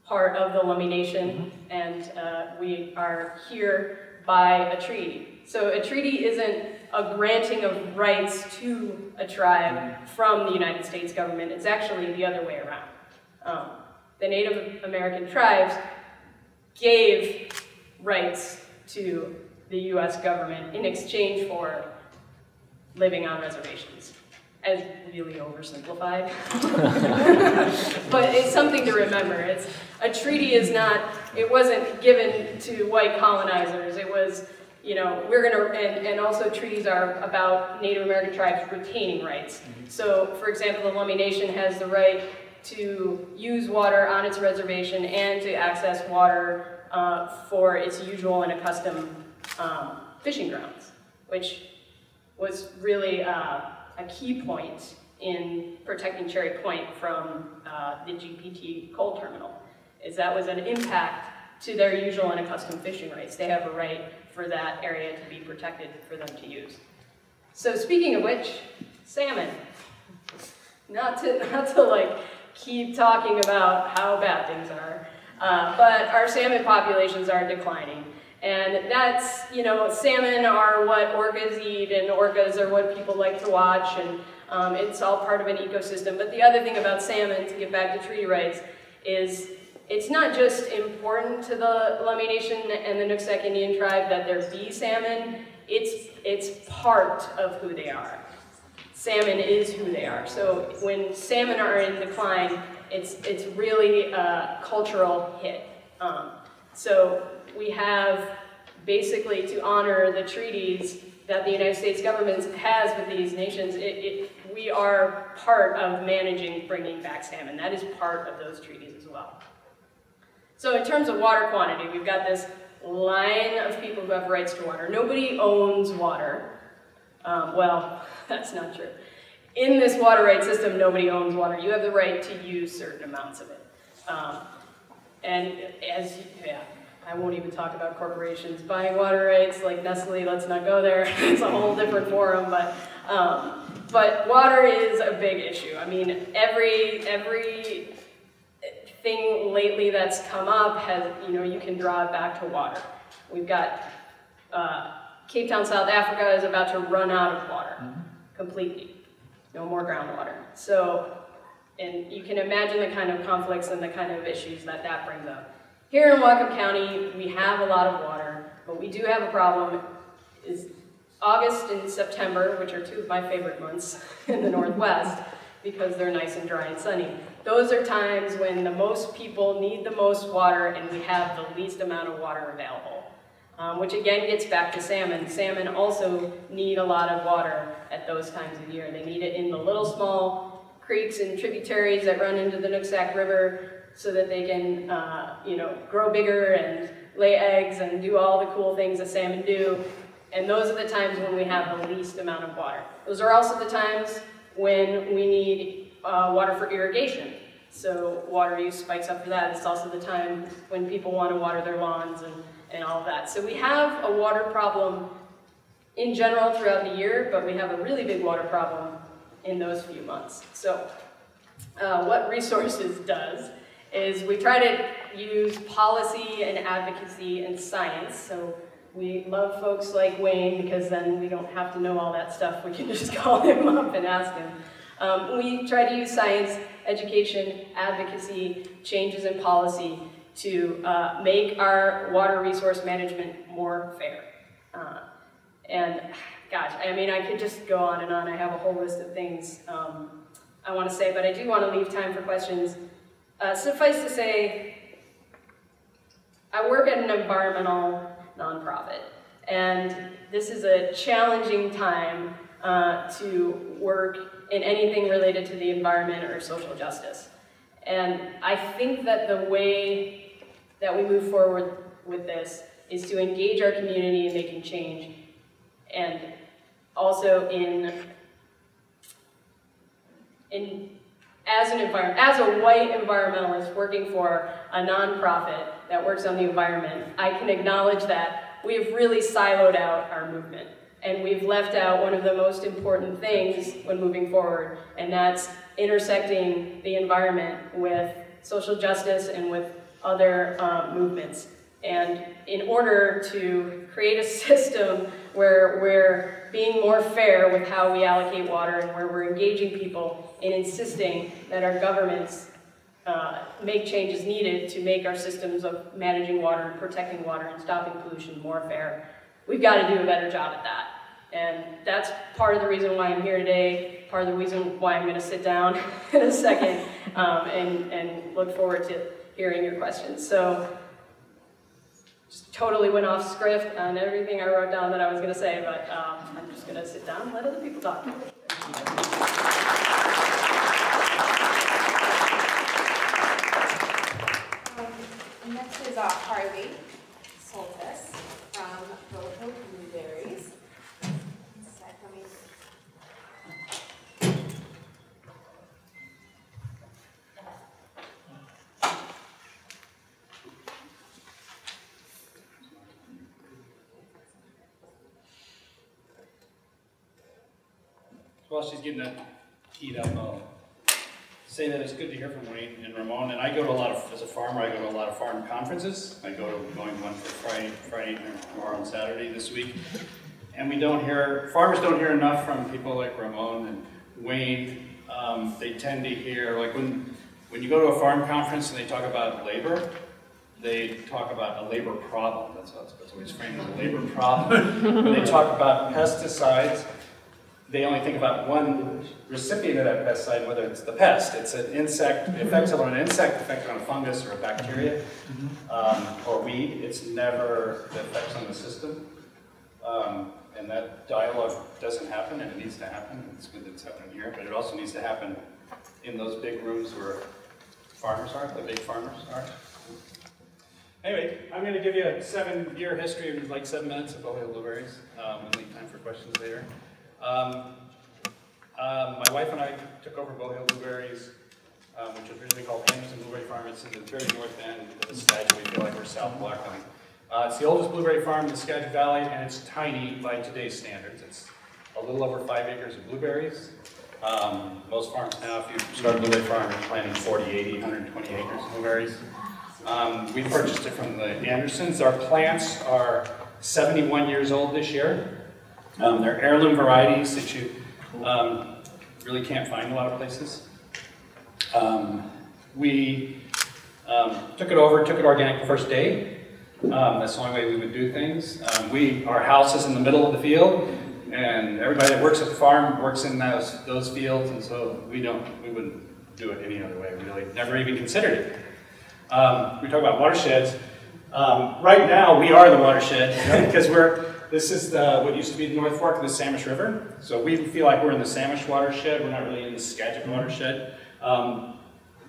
part of the Lummi Nation, and uh, we are here by a treaty. So a treaty isn't a granting of rights to a tribe from the United States government. It's actually the other way around. Um, the Native American tribes gave rights to the U.S. government in exchange for living on reservations. As really oversimplified. <laughs> but it's something to remember. It's, a treaty is not, it wasn't given to white colonizers. It was you know, we're to, and, and also treaties are about Native American tribes retaining rights. So, for example, the Lummi Nation has the right to use water on its reservation and to access water uh, for its usual and accustomed um, fishing grounds, which was really uh, a key point in protecting Cherry Point from uh, the GPT coal terminal, is that was an impact to their usual and accustomed fishing rights. They have a right for that area to be protected for them to use. So speaking of which, salmon. Not to, <laughs> not to like keep talking about how bad things are, uh, but our salmon populations are declining. And that's, you know, salmon are what orcas eat, and orcas are what people like to watch, and um, it's all part of an ecosystem. But the other thing about salmon, to get back to treaty rights, is it's not just important to the Lummi Nation and the Nooksack Indian tribe that there be salmon, it's, it's part of who they are. Salmon is who they are. So when salmon are in decline, it's, it's really a cultural hit. Um, so we have basically to honor the treaties that the United States government has with these nations, it, it, we are part of managing bringing back salmon. That is part of those treaties as well. So in terms of water quantity, we've got this line of people who have rights to water. Nobody owns water. Um, well, <laughs> that's not true. In this water rights system, nobody owns water. You have the right to use certain amounts of it. Um, and as, yeah, I won't even talk about corporations buying water rights like Nestle, let's not go there. <laughs> it's a whole different forum, but, um, but water is a big issue. I mean, every, every thing lately that's come up has, you know, you can draw it back to water. We've got, uh, Cape Town, South Africa is about to run out of water completely. No more groundwater. So, and you can imagine the kind of conflicts and the kind of issues that that brings up. Here in Whatcom County, we have a lot of water, but we do have a problem. Is August and September, which are two of my favorite months <laughs> in the Northwest, because they're nice and dry and sunny. Those are times when the most people need the most water and we have the least amount of water available. Um, which again gets back to salmon. Salmon also need a lot of water at those times of year. They need it in the little small creeks and tributaries that run into the Nooksack River so that they can, uh, you know, grow bigger and lay eggs and do all the cool things that salmon do. And those are the times when we have the least amount of water. Those are also the times when we need uh, water for irrigation. So water use spikes up for that. It's also the time when people want to water their lawns and, and all of that. So we have a water problem in general throughout the year, but we have a really big water problem in those few months. So uh, what RE Sources does is we try to use policy and advocacy and science. So we love folks like Wayne because then we don't have to know all that stuff. We can <laughs> just call him up and ask him. Um, we try to use science, education, advocacy, changes in policy to uh, make our water resource management more fair. Uh, and gosh, I mean, I could just go on and on. I have a whole list of things um, I want to say, but I do want to leave time for questions. Uh, suffice to say, I work at an environmental nonprofit, and this is a challenging time uh, to work in anything related to the environment or social justice. And I think that the way that we move forward with this is to engage our community in making change and also in, in as an environment, as a white environmentalist working for a nonprofit that works on the environment, I can acknowledge that we've really siloed out our movement. And we've left out one of the most important things when moving forward, and that's intersecting the environment with social justice and with other um, movements. And in order to create a <laughs> system where we're being more fair with how we allocate water and where we're engaging people in insisting that our governments uh, make changes needed to make our systems of managing water and protecting water and stopping pollution more fair, we've got to do a better job at that. And that's part of the reason why I'm here today, part of the reason why I'm going to sit down <laughs> in a second um, and, and look forward to hearing your questions. So just totally went off script on everything I wrote down that I was going to say, but um, I'm just going to sit down and let other people talk. Um, Next is uh, Harley Soltes While she's getting that teed up, I'll say that it's good to hear from Wayne and Ramon. And I go to a lot of, as a farmer, I go to a lot of farm conferences. I go to, going one for Friday, Friday, and tomorrow and Saturday this week. And we don't hear, farmers don't hear enough from people like Ramon and Wayne. Um, they tend to hear, like when, when you go to a farm conference and they talk about labor, they talk about a labor problem. That's how it's, always framed as a labor problem. <laughs> they talk about pesticides, they only think about one recipient of that pesticide, whether it's the pest. It's an insect, the effects of an insect, effect on a fungus or a bacteria, um, or weed. It's never the effects on the system. Um, and that dialogue doesn't happen, and it needs to happen. It's good that it's happening here, but it also needs to happen in those big rooms where farmers are, the big farmers are. Anyway, I'm going to give you a seven-year history of like seven minutes of Bow Hill blueberries. Um, we'll leave time for questions later. Um, um, my wife and I took over Bow Hill Blueberries, um, which was originally called Anderson Blueberry Farm. It's in the very north end of the Skagit. We feel like we're South Blackline. Uh, it's the oldest blueberry farm in the Skagit Valley, and it's tiny by today's standards. It's a little over five acres of blueberries. Um, most farms now, if you start a blueberry farm, you're planting 40, 80, 120 acres of blueberries. Um, we purchased it from the Andersons. Our plants are 71 years old this year. Um, they're heirloom varieties that you um, really can't find a lot of places. Um, we um, took it over, took it organic the first day. Um, that's the only way we would do things. Um, we, our house is in the middle of the field, and everybody that works at the farm works in those, those fields, and so we don't, we wouldn't do it any other way, really. Never even considered it. We talk about watersheds. Right now, we are the watershed <laughs> because we're, this is the, what used to be the North Fork of the Samish River. So we feel like we're in the Samish watershed. We're not really in the Skagit watershed. Um,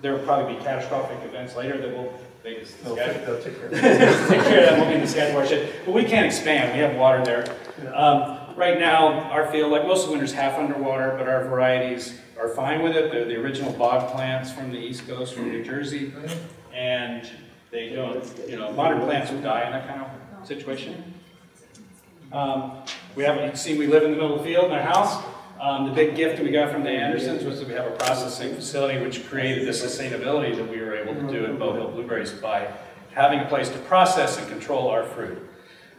there will probably be catastrophic events later that will make us the Skagit. They'll take care of <laughs> Take care of that, we'll be in the Skagit watershed. But we can't expand, we have water there. Um, right now, our field, like most of the winter's half underwater, but our varieties are fine with it. They're the original bog plants from the East Coast, from New Jersey. And they don't, you know, modern plants would die in that kind of situation. Um, we have, you can see we live in the middle of the field in our house. Um, the big gift we got from the Andersons was that we have a processing facility which created the sustainability that we were able to do at Bow Hill Blueberries by having a place to process and control our fruit.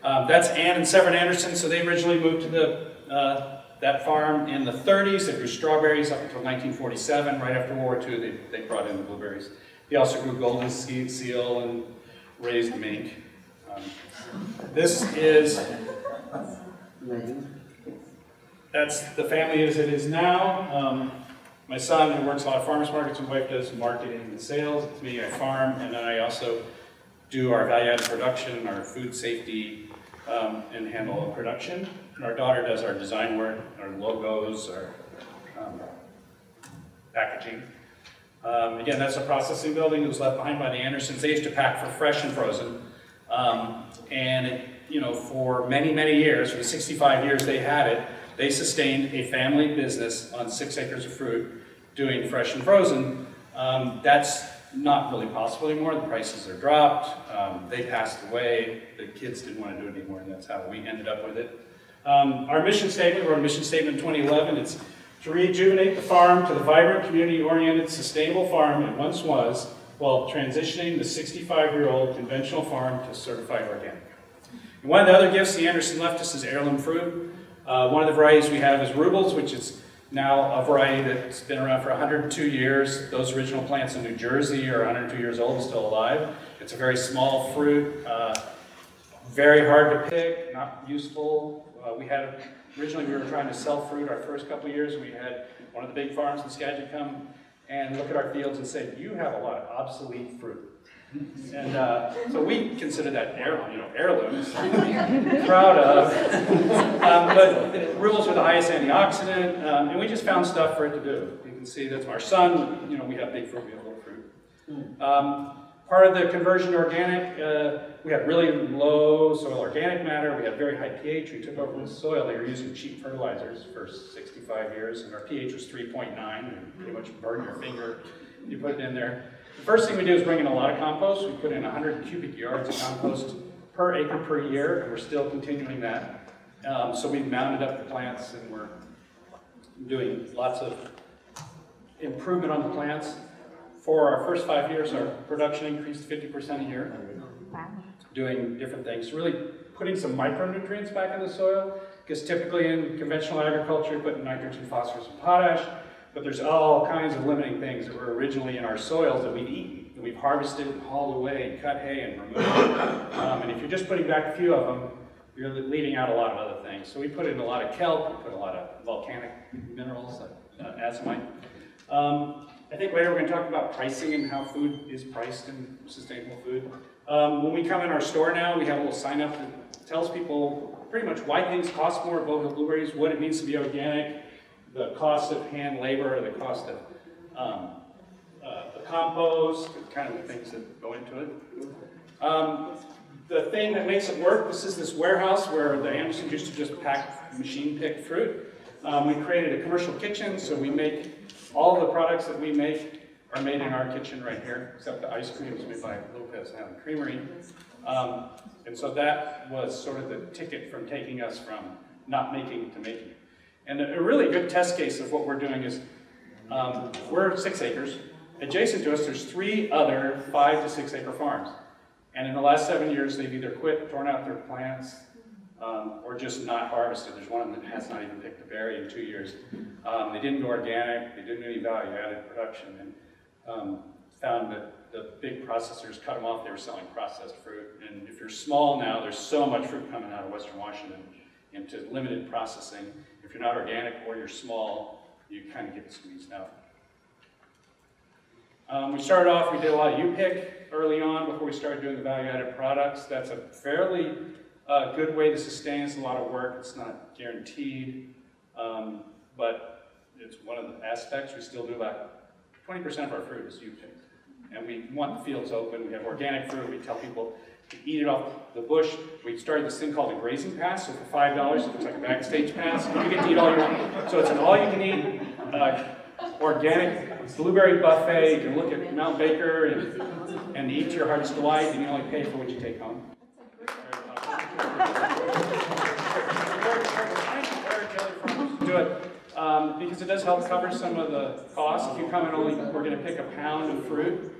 Um, that's Ann and Severin Anderson, so they originally moved to the, uh, that farm in the 30s. They grew strawberries up until 1947. Right after World War II, they, they brought in the blueberries. They also grew golden seal and raised mink. Um, this is that's the family as it is now. Um, my son, who works a lot of farmers markets, and wife does marketing and sales. It's me, I farm, and then I also do our value-added production, our food safety, um, and handle production. And our daughter does our design work, our logos, our um, packaging. Um, again, that's a processing building that was left behind by the Andersons. They used to pack for fresh and frozen. Um, and, it, you know, for many, many years, for the 65 years they had it, they sustained a family business on six acres of fruit doing fresh and frozen. Um, that's not really possible anymore. The prices are dropped. Um, they passed away. The kids didn't want to do it anymore, and that's how we ended up with it. Um, our mission statement, we wrote a mission statement in 2011. It's to rejuvenate the farm to the vibrant, community-oriented, sustainable farm it once was, while transitioning the 65-year-old conventional farm to certified organic. And one of the other gifts the Anderson left us is heirloom fruit. Uh, one of the varieties we have is Rubels, which is now a variety that's been around for 102 years. Those original plants in New Jersey are 102 years old and still alive. It's a very small fruit, uh, very hard to pick, not useful. Uh, we had, originally we were trying to sell fruit our first couple years. We had one of the big farms in Skagit come and look at our fields and say, you have a lot of obsolete fruit. And uh, so we consider that heirloom, you know, heirlooms, proud of. Um, but the Rubels are the highest antioxidant, um, and we just found stuff for it to do. You can see that's our son, you know, we have big fruit, we have little fruit. Um, part of the conversion to organic, uh, we had really low soil organic matter, we had very high pH, we took over the soil, they were using cheap fertilizers for 65 years, and our pH was 3.9, and pretty much burn your finger, you put it in there. The first thing we do is bring in a lot of compost. We put in 100 cubic yards of compost per acre per year, and we're still continuing that. Um, so we've mounted up the plants, and we're doing lots of improvement on the plants. For our first five years, our production increased 50% a year, doing different things. Really putting some micronutrients back in the soil, because typically in conventional agriculture, you're putting nitrogen, phosphorus, and potash. But there's all kinds of limiting things that were originally in our soils that we've eaten, that we've harvested and hauled away and cut hay and removed. Um, and if you're just putting back a few of them, you're leaving out a lot of other things. So we put in a lot of kelp, we put a lot of volcanic minerals like uh, azomite. Um, I think later we're going to talk about pricing and how food is priced in sustainable food. Um, when we come in our store now, we have a little sign up that tells people pretty much why things cost more at Hill Blueberries, what it means to be organic, the cost of hand labor, or the cost of um, uh, the compost, kind of the things that go into it. Um, the thing that makes it work, this is this warehouse where the Andersons used to just pack machine picked fruit. Um, we created a commercial kitchen, so we make all the products that we make are made in our kitchen right here, except the ice cream is made by Lopez Island Creamery. Um, and so that was sort of the ticket from taking us from not making to making. And a really good test case of what we're doing is, um, we're six acres. Adjacent to us, there's three other five to six acre farms. And in the last seven years, they've either quit, torn out their plants, um, or just not harvested. There's one that has not even picked a berry in two years. Um, they didn't go organic, they didn't do any value added production, and um, found that the big processors cut them off, they were selling processed fruit. And if you're small now, there's so much fruit coming out of Western Washington into limited processing. If you're not organic or you're small, you kind of get squeezed out. Um, we started off, we did a lot of U-Pick early on before we started doing the value-added products. That's a fairly uh, good way to sustain. It's a lot of work. It's not guaranteed, um, but it's one of the aspects. We still do about 20% of our fruit is U-Pick. And we want the fields open. We have organic fruit. We tell people eat it off the bush. We started this thing called a grazing pass. So for five dollars, it looks like a backstage pass. You get to eat all you want. So it's an all-you-can-eat uh, organic blueberry buffet. You can look at Mount Baker and, and eat to your heart's delight, and you only pay for what you take home. Do it um, because it does help cover some of the costs. If you come and only we're going to pick a pound of fruit,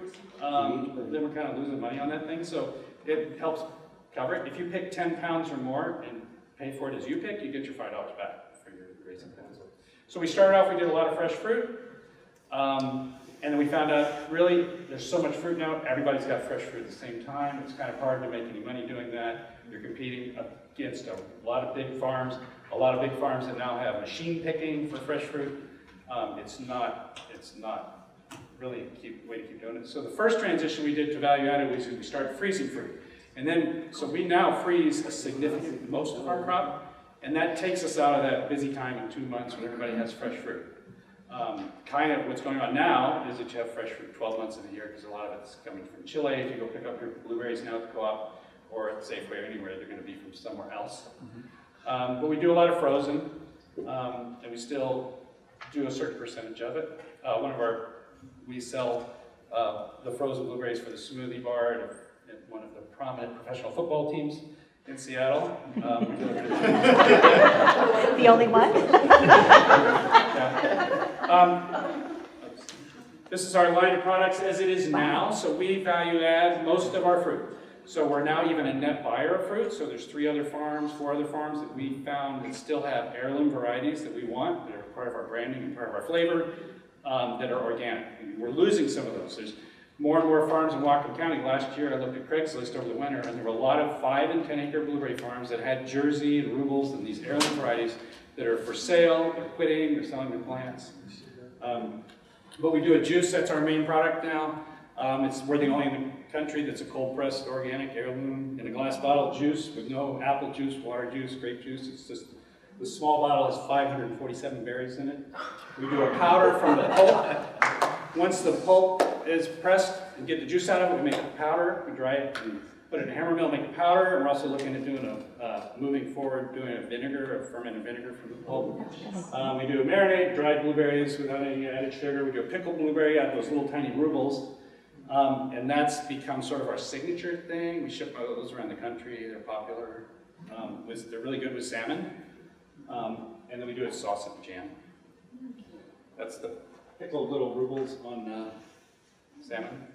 um, then we're kind of losing money on that thing. So it helps cover it. If you pick 10 pounds or more and pay for it as you pick, you get your $5 back for your grazing pounds. So we started off, we did a lot of fresh fruit. Um, and then we found out, really, there's so much fruit now, everybody's got fresh fruit at the same time. It's kind of hard to make any money doing that. You're competing against a lot of big farms, a lot of big farms that now have machine picking for fresh fruit. Um, it's not, it's not really keep, way to keep doing it. So the first transition we did to value added was we started freezing fruit. And then, so we now freeze a significant, most of our crop, and that takes us out of that busy time in two months when everybody has fresh fruit. Um, kind of what's going on now is that you have fresh fruit 12 months of the year because a lot of it's coming from Chile. If you go pick up your blueberries now at the co-op or at Safeway or anywhere, they're going to be from somewhere else. Um, but we do a lot of frozen, um, and we still do a certain percentage of it. Uh, one of our, we sell uh, the frozen blueberries for the smoothie bar at, at one of the prominent professional football teams in Seattle. Um, we do a- The only one? <laughs> um, This is our line of products as it is now, so we value add most of our fruit. So we're now even a net buyer of fruit, so there's three other farms, four other farms that we found that still have heirloom varieties that we want, that are part of our branding and part of our flavor, um, that are organic. We're losing some of those. There's more and more farms in Whatcom County. Last year, I looked at Craigslist over the winter, and there were a lot of five and 10 acre blueberry farms that had Jersey and Rubels and these heirloom varieties that are for sale, they're quitting, they're selling their plants. Um, but we do a juice, that's our main product now. Um, it's, we're the only in the country that's a cold pressed organic heirloom in a glass bottle juice with no apple juice, water juice, grape juice. It's just, the small bottle has 547 berries in it. We do a powder from the pulp. Once the pulp is pressed and get the juice out of it, we make a powder, we dry it and put it in a hammer mill, make a powder. And we're also looking at doing a, uh, moving forward, doing a vinegar, a fermented vinegar from the pulp. Um, we do a marinade, dried blueberries without any added sugar. We do a pickled blueberry out those little tiny Rubels. Um, and that's become sort of our signature thing. We ship those around the country. They're popular. Um, with, they're really good with salmon. Um, and then we do a sauce and jam. That's the pickled little Rubels on uh, salmon.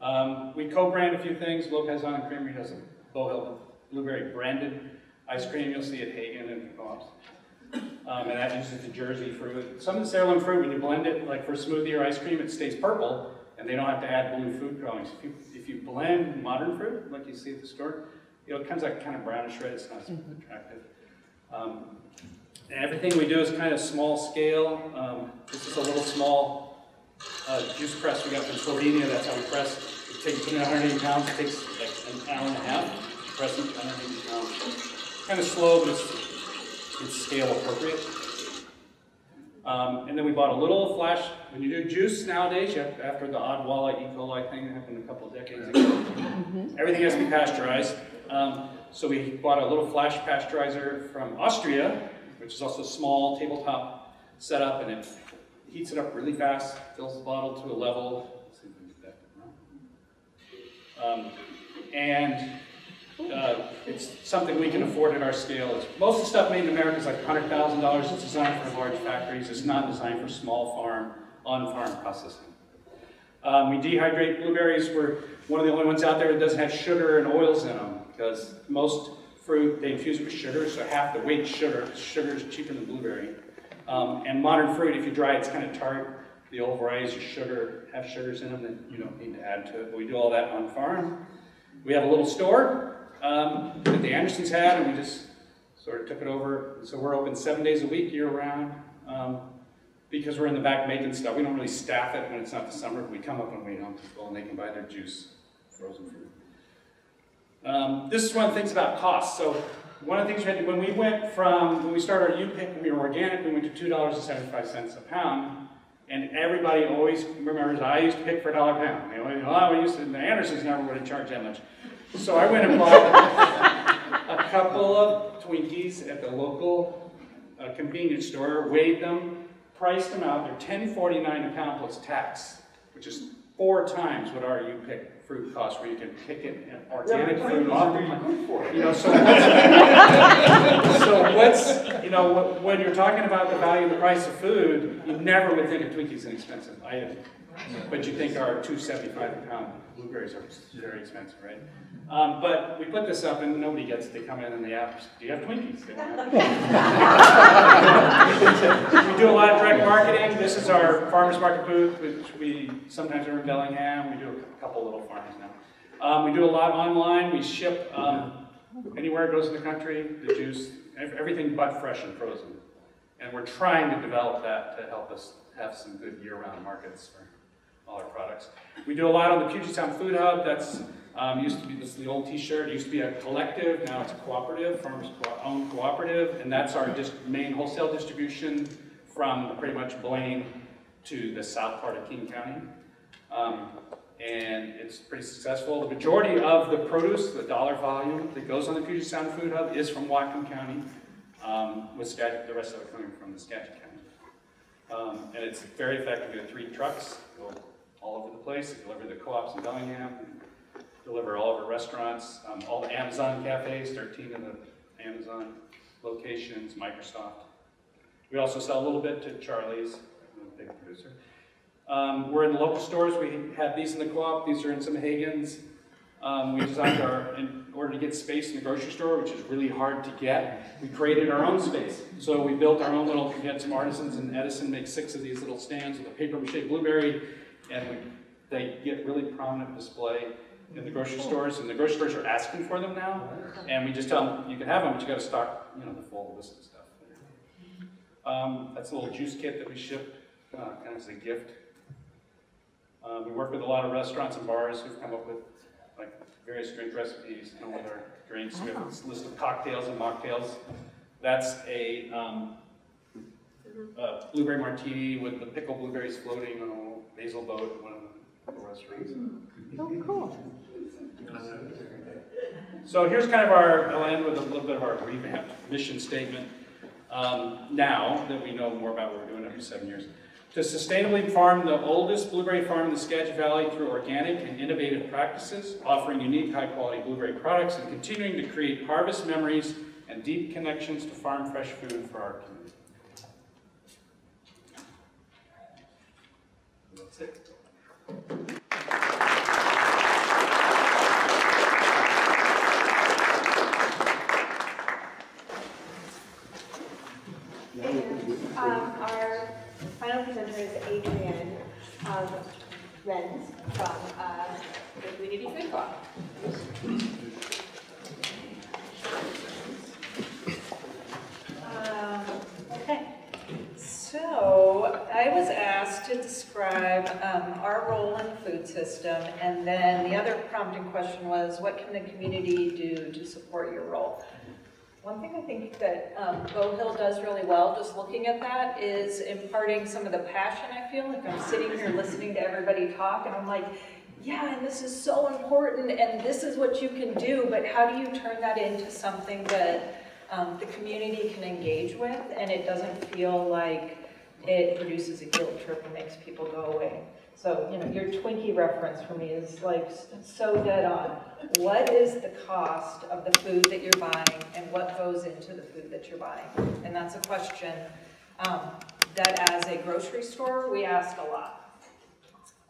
Um, we co-brand a few things. Lopez Island Creamery has a Bow Hill blueberry branded ice cream. You'll see at Haggen and co-ops. Um, and that uses the Jersey fruit. Some of the heirloom fruit, when you blend it, like for smoothie or ice cream, it stays purple, and they don't have to add blue food colorings. If you, if you blend modern fruit, like you see at the store, you know, it comes out kind of brownish red. It's not so attractive. Um, and everything we do is kind of small scale. Um, this is a little small uh, juice press we got from Slovenia. That's how we press. It takes put in 180 pounds. It takes like an hour and a half. to Pressing 180 pounds. Kind of slow, but it's it's scale appropriate. Um, and then we bought a little flash. When you do juice nowadays, you have, after the Odwalla E. coli thing that happened a couple of decades ago, everything has to be pasteurized. Um, so we bought a little flash pasteurizer from Austria, which is also a small tabletop setup, and it heats it up really fast, fills the bottle to a level. Um, and uh, it's something we can afford at our scale. It's- Most of the stuff made in America is like hundred thousand dollars. It's designed for large factories. It's not designed for small farm, on-farm processing. Um, we dehydrate blueberries. We're one of the only ones out there that doesn't have sugar and oils in them because most fruit they infuse with sugar, so half the weight sugar. Sugar is cheaper than blueberry. Um, and modern fruit, if you dry it, it's kind of tart. The old varieties of sugar have sugars in them that you don't need to add to it. But we do all that on farm. We have a little store um, that the Andersons had, and we just sort of took it over. So we're open seven days a week, year round. Um, because we're in the back making stuff, we don't really staff it when it's not the summer. We come up and wait on people, and they can buy their juice, frozen fruit. Um, this is one of the things about cost. So one of the things we had to, when we went from, when we started our U-Pick, we were organic, we went to $2.75 a pound. And everybody always remembers, I used to pick for a dollar a pound. They always, oh, we used to, Andersons never would have charged that much. So I went and bought a couple of Twinkies at the local uh, convenience store, weighed them, priced them out. They're $10.49 a pound plus tax, which is four times what our U-Pick fruit costs, where you can pick it in organic fruit off the You know, so what's, <laughs> so what's, you know, wh- when you're talking about the value of the price of food, you never would think of Twinkies inexpensive. I, but you think our two seventy-five a pound blueberries are very expensive, right? Um, but we put this up and nobody gets it. They come in and they ask, do you have Twinkies? Have- <laughs> We do a lot of direct marketing. This is our farmer's market booth, which we sometimes are in Bellingham. We do a couple little farms now. Um, we do a lot online. We ship um, anywhere it goes in the country, the juice, everything but fresh and frozen. And we're trying to develop that to help us have some good year-round markets for all our products. We do a lot on the Puget Sound Food Hub. That's um, used to be this is the old T-shirt. It used to be a collective. Now it's a cooperative, farmers co- owned cooperative, and that's our main wholesale distribution from pretty much Blaine to the south part of King County. Um, and it's pretty successful. The majority of the produce, the dollar volume that goes on the Puget Sound Food Hub is from Whatcom County, um, with Skagit, the rest of it coming from the Skagit County. Um, and it's very effective. We have three trucks, place, They deliver the co-ops in Bellingham, deliver all of our restaurants, um, all the Amazon cafes, 13 of the Amazon locations, Microsoft. We also sell a little bit to Charlie's, big producer. Um, we're in local stores. We have these in the co-op. These are in some Haggen's. Um, we designed our, in order to get space in the grocery store, which is really hard to get, we created our own space. So we built our own little, we had some artisans in Edison make six of these little stands with a paper mache blueberry, and we, they get really prominent display in the grocery stores, and the grocery stores are asking for them now. And we just tell them, you can have them, but you gotta stock, you know, the full list of stuff. Um, that's a little juice kit that we ship, uh, kind of as a gift. Uh, we work with a lot of restaurants and bars who've come up with like various drink recipes, you know, with our drinks. We have this list of cocktails and mocktails. That's a, um, a blueberry martini with the pickled blueberries floating on a little basil boat one of the restaurants. Oh, cool. So here's kind of our, I'll end with a little bit of our revamped mission statement. Um, now that we know more about what we're doing every seven years. To sustainably farm the oldest blueberry farm in the Skagit Valley through organic and innovative practices, offering unique high-quality blueberry products, and continuing to create harvest memories and deep connections to farm fresh food for our community. That's it. Um, our final presenter is Adrienne um, Renz from uh, the Community Food Co-op. Um, Okay, so I was asked to describe um, our role in the food system, and then the other prompting question was, what can the community do to support your role? One thing I think that um, Bow Hill does really well, just looking at that, is imparting some of the passion I feel. Like I'm sitting here listening to everybody talk, and I'm like, yeah, and this is so important, and this is what you can do, but how do you turn that into something that um, the community can engage with, and it doesn't feel like it produces a guilt trip and makes people go away. So, you know, your Twinkie reference for me is like so dead on. What is the cost of the food that you're buying and what goes into the food that you're buying? And that's a question um, that as a grocery store, we ask a lot.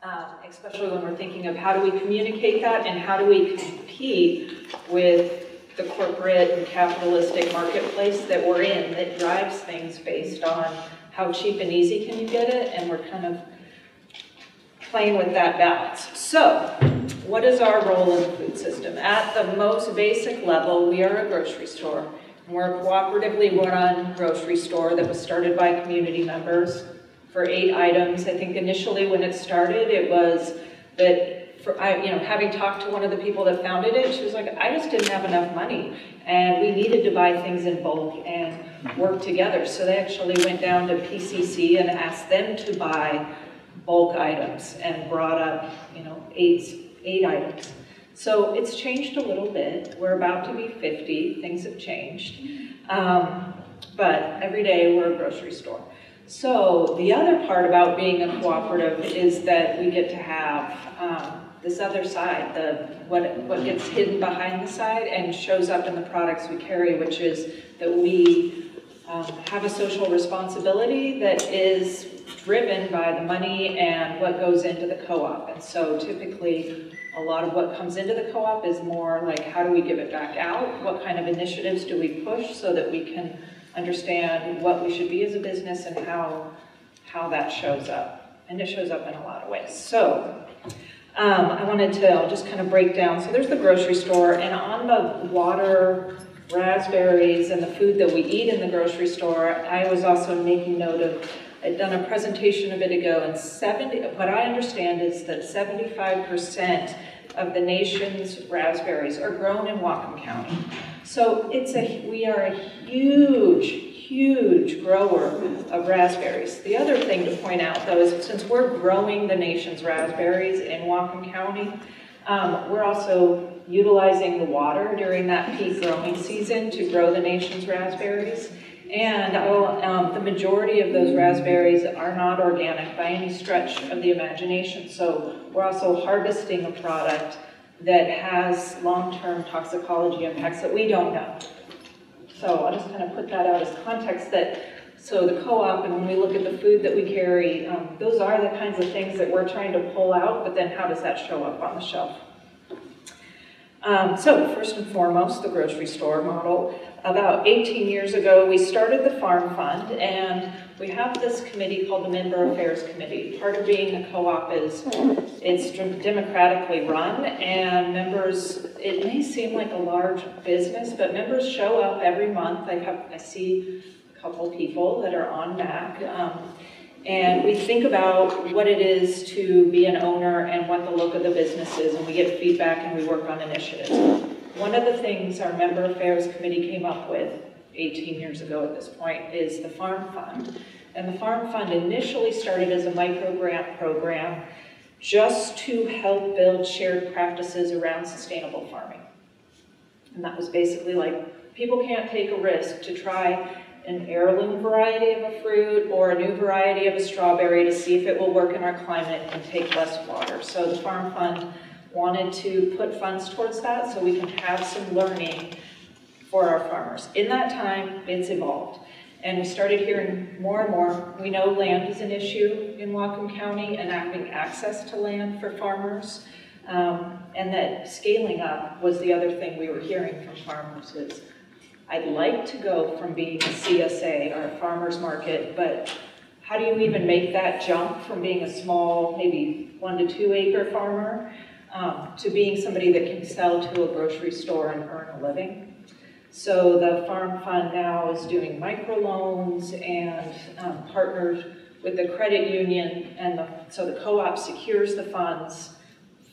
Um, Especially when we're thinking of how do we communicate that and how do we compete with the corporate and capitalistic marketplace that we're in that drives things based on how cheap and easy can you get it, and we're kind of playing with that balance. So, what is our role in the food system? At the most basic level, we are a grocery store. We're a cooperatively run grocery store that was started by community members for eight items. I think initially when it started, it was that, for, I, you know, having talked to one of the people that founded it, she was like, I just didn't have enough money. And we needed to buy things in bulk and work together. So they actually went down to PCC and asked them to buy bulk items and brought up, you know, eight, eight items. So it's changed a little bit. We're about to be 50. Things have changed. Um, but every day we're a grocery store. So the other part about being a cooperative is that we get to have um, this other side, the what what gets hidden behind the side and shows up in the products we carry, which is that we um, have a social responsibility that is driven by the money and what goes into the co-op. And so typically, a lot of what comes into the co-op is more like how do we give it back out? What kind of initiatives do we push so that we can understand what we should be as a business and how, how that shows up. And it shows up in a lot of ways. So um, I wanted to I'll just kind of break down. So there's the grocery store, and on the water, raspberries, and the food that we eat in the grocery store, I was also making note of, I'd done a presentation a bit ago, and 70, what I understand is that 75% of the nation's raspberries are grown in Whatcom County. So it's a, we are a huge, huge grower of raspberries. The other thing to point out though is since we're growing the nation's raspberries in Whatcom County, um, we're also utilizing the water during that peak growing season to grow the nation's raspberries. And um, the majority of those raspberries are not organic by any stretch of the imagination. So we're also harvesting a product that has long-term toxicology impacts that we don't know. So I'll just kind of put that out as context that, so the co-op, and when we look at the food that we carry, um, those are the kinds of things that we're trying to pull out, but then how does that show up on the shelf? Um, so first and foremost, the grocery store model. About 18 years ago, we started the Farm Fund, and we have this committee called the Member Affairs Committee. Part of being a co-op is it's democratically run, and members, it may seem like a large business, but members show up every month. I have, I see a couple people that are on MAC. Um, and we think about what it is to be an owner and what the look of the business is, and we get feedback and we work on initiatives. One of the things our Member Affairs Committee came up with 18 years ago at this point is the Farm Fund. And the Farm Fund initially started as a micro grant program just to help build shared practices around sustainable farming. And that was basically like, people can't take a risk to try an heirloom variety of a fruit or a new variety of a strawberry to see if it will work in our climate and take less water. So the Farm Fund wanted to put funds towards that so we can have some learning for our farmers. In that time, it's evolved. And we started hearing more and more, we know land is an issue in Whatcom County and having access to land for farmers. Um, and that scaling up was the other thing we were hearing from farmers is, I'd like to go from being a CSA or a farmer's market, but how do you even make that jump from being a small, maybe one to two acre farmer, um, to being somebody that can sell to a grocery store and earn a living? So the Farm Fund now is doing microloans and um, partnered with the credit union, and the, so the co-op secures the funds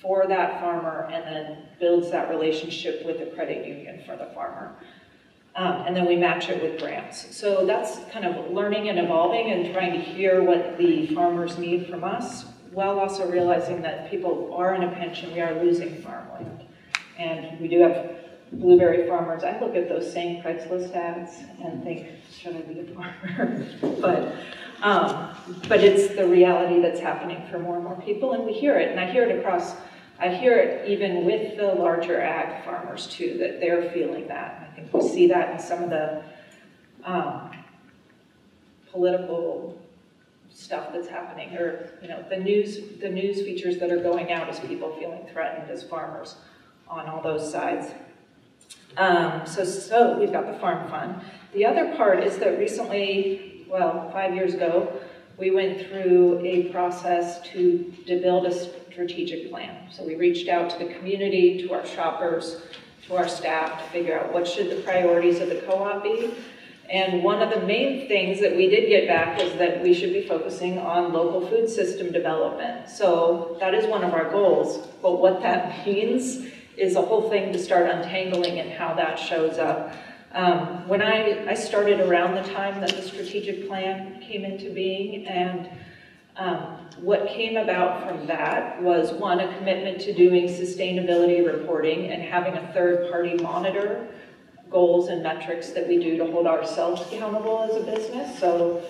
for that farmer and then builds that relationship with the credit union for the farmer. Um, and then we match it with grants. So that's kind of learning and evolving and trying to hear what the farmers need from us, while also realizing that people are in a pinch and we are losing farmland. And we do have blueberry farmers. I look at those same Craigslist ads and think, should I be a farmer? <laughs> but Um, but it's the reality that's happening for more and more people, and we hear it, and I hear it across, I hear it even with the larger ag farmers too, that they're feeling that. I think we see that in some of the, um, political stuff that's happening, or, you know, the news, the news features that are going out as people feeling threatened as farmers on all those sides. Um, so, so we've got the farm fund. The other part is that recently, well, five years ago, we went through a process to, to build a strategic plan. So we reached out to the community, to our shoppers, to our staff to figure out what should the priorities of the co-op be. And one of the main things that we did get back was that we should be focusing on local food system development. So that is one of our goals. But what that <laughs> means is a whole thing to start untangling and how that shows up. Um, when I, I started around the time that the strategic plan came into being, and um, what came about from that was one, a commitment to doing sustainability reporting and having a third party monitor goals and metrics that we do to hold ourselves accountable as a business. So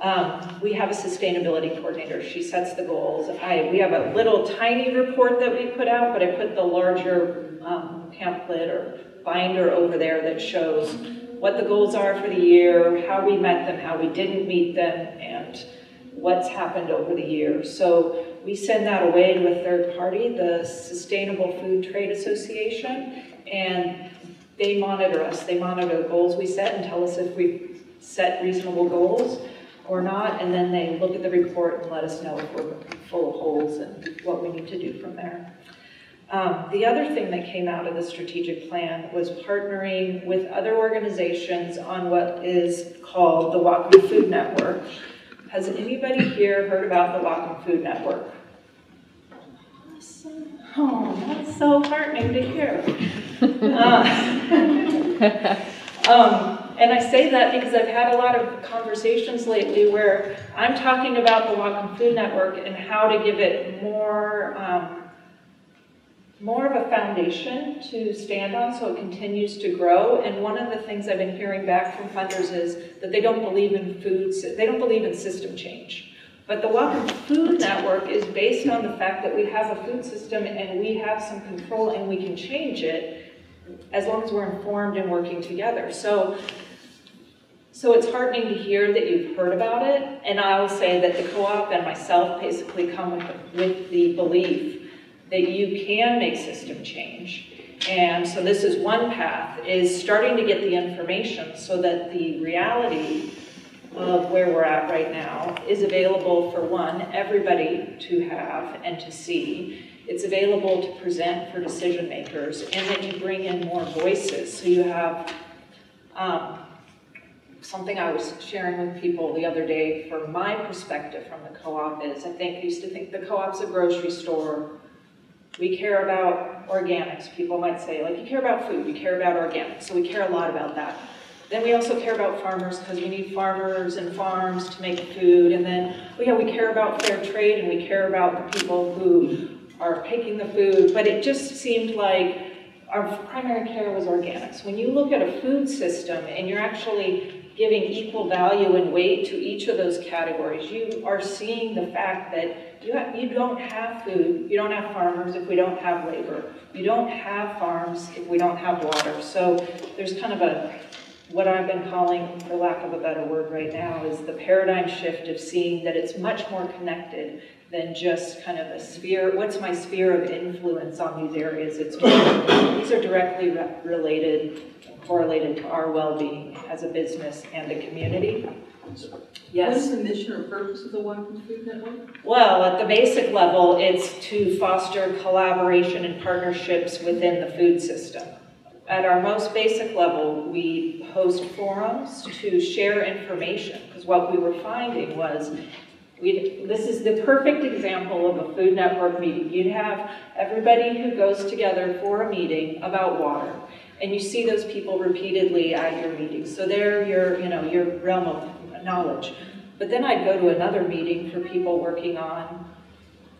um, we have a sustainability coordinator. She sets the goals. I, we have a little tiny report that we put out, but I put the larger um, pamphlet or binder over there that shows what the goals are for the year, how we met them, how we didn't meet them, and what's happened over the year. So we send that away to a third party, the Sustainable Food Trade Association, and they monitor us. They monitor the goals we set and tell us if we've set reasonable goals or not, and then they look at the report and let us know if we're full of holes and what we need to do from there. Um, the other thing that came out of the strategic plan was partnering with other organizations on what is called the Whatcom Food Network. Has anybody here heard about the Whatcom Food Network? Awesome. Oh, that's so heartening to hear. Uh, <laughs> <laughs> um, and I say that because I've had a lot of conversations lately where I'm talking about the Whatcom Food Network and how to give it more, um, more of a foundation to stand on so it continues to grow. And one of the things I've been hearing back from funders is that they don't believe in food, they don't believe in system change. But the Whatcom Food Network is based on the fact that we have a food system and we have some control and we can change it as long as we're informed and working together. So so it's heartening to hear that you've heard about it, and I will say that the co-op and myself basically come with, with the belief that you can make system change. And so this is one path, is starting to get the information so that the reality of where we're at right now is available for one, everybody to have and to see. It's available to present for decision makers, and that you bring in more voices. So you have um, something I was sharing with people the other day from my perspective from the co-op is I think used to think the co-op's a grocery store. We care about organics. People might say, like, you care about food, you care about organics. So we care a lot about that. Then we also care about farmers because we need farmers and farms to make food. And then, oh yeah, we care about fair trade and we care about the people who are picking the food. But it just seemed like our primary care was organics. When you look at a food system and you're actually giving equal value and weight to each of those categories, you are seeing the fact that you, have, you don't have food, you don't have farmers if we don't have labor, you don't have farms if we don't have water. So there's kind of a, what I've been calling, for lack of a better word right now, is the paradigm shift of seeing that it's much more connected than just kind of a sphere, what's my sphere of influence on these areas? It's these are directly re related, correlated to our well-being as a business and a community. Yes? What is the mission or purpose of the Whatcom Food Network? Well, at the basic level, it's to foster collaboration and partnerships within the food system. At our most basic level, we host forums to share information, because what we were finding was we, this is the perfect example of a Food Network meeting. You'd have everybody who goes together for a meeting about water, and you see those people repeatedly at your meetings. So they're your, you know, your realm of knowledge. But then I'd go to another meeting for people working on,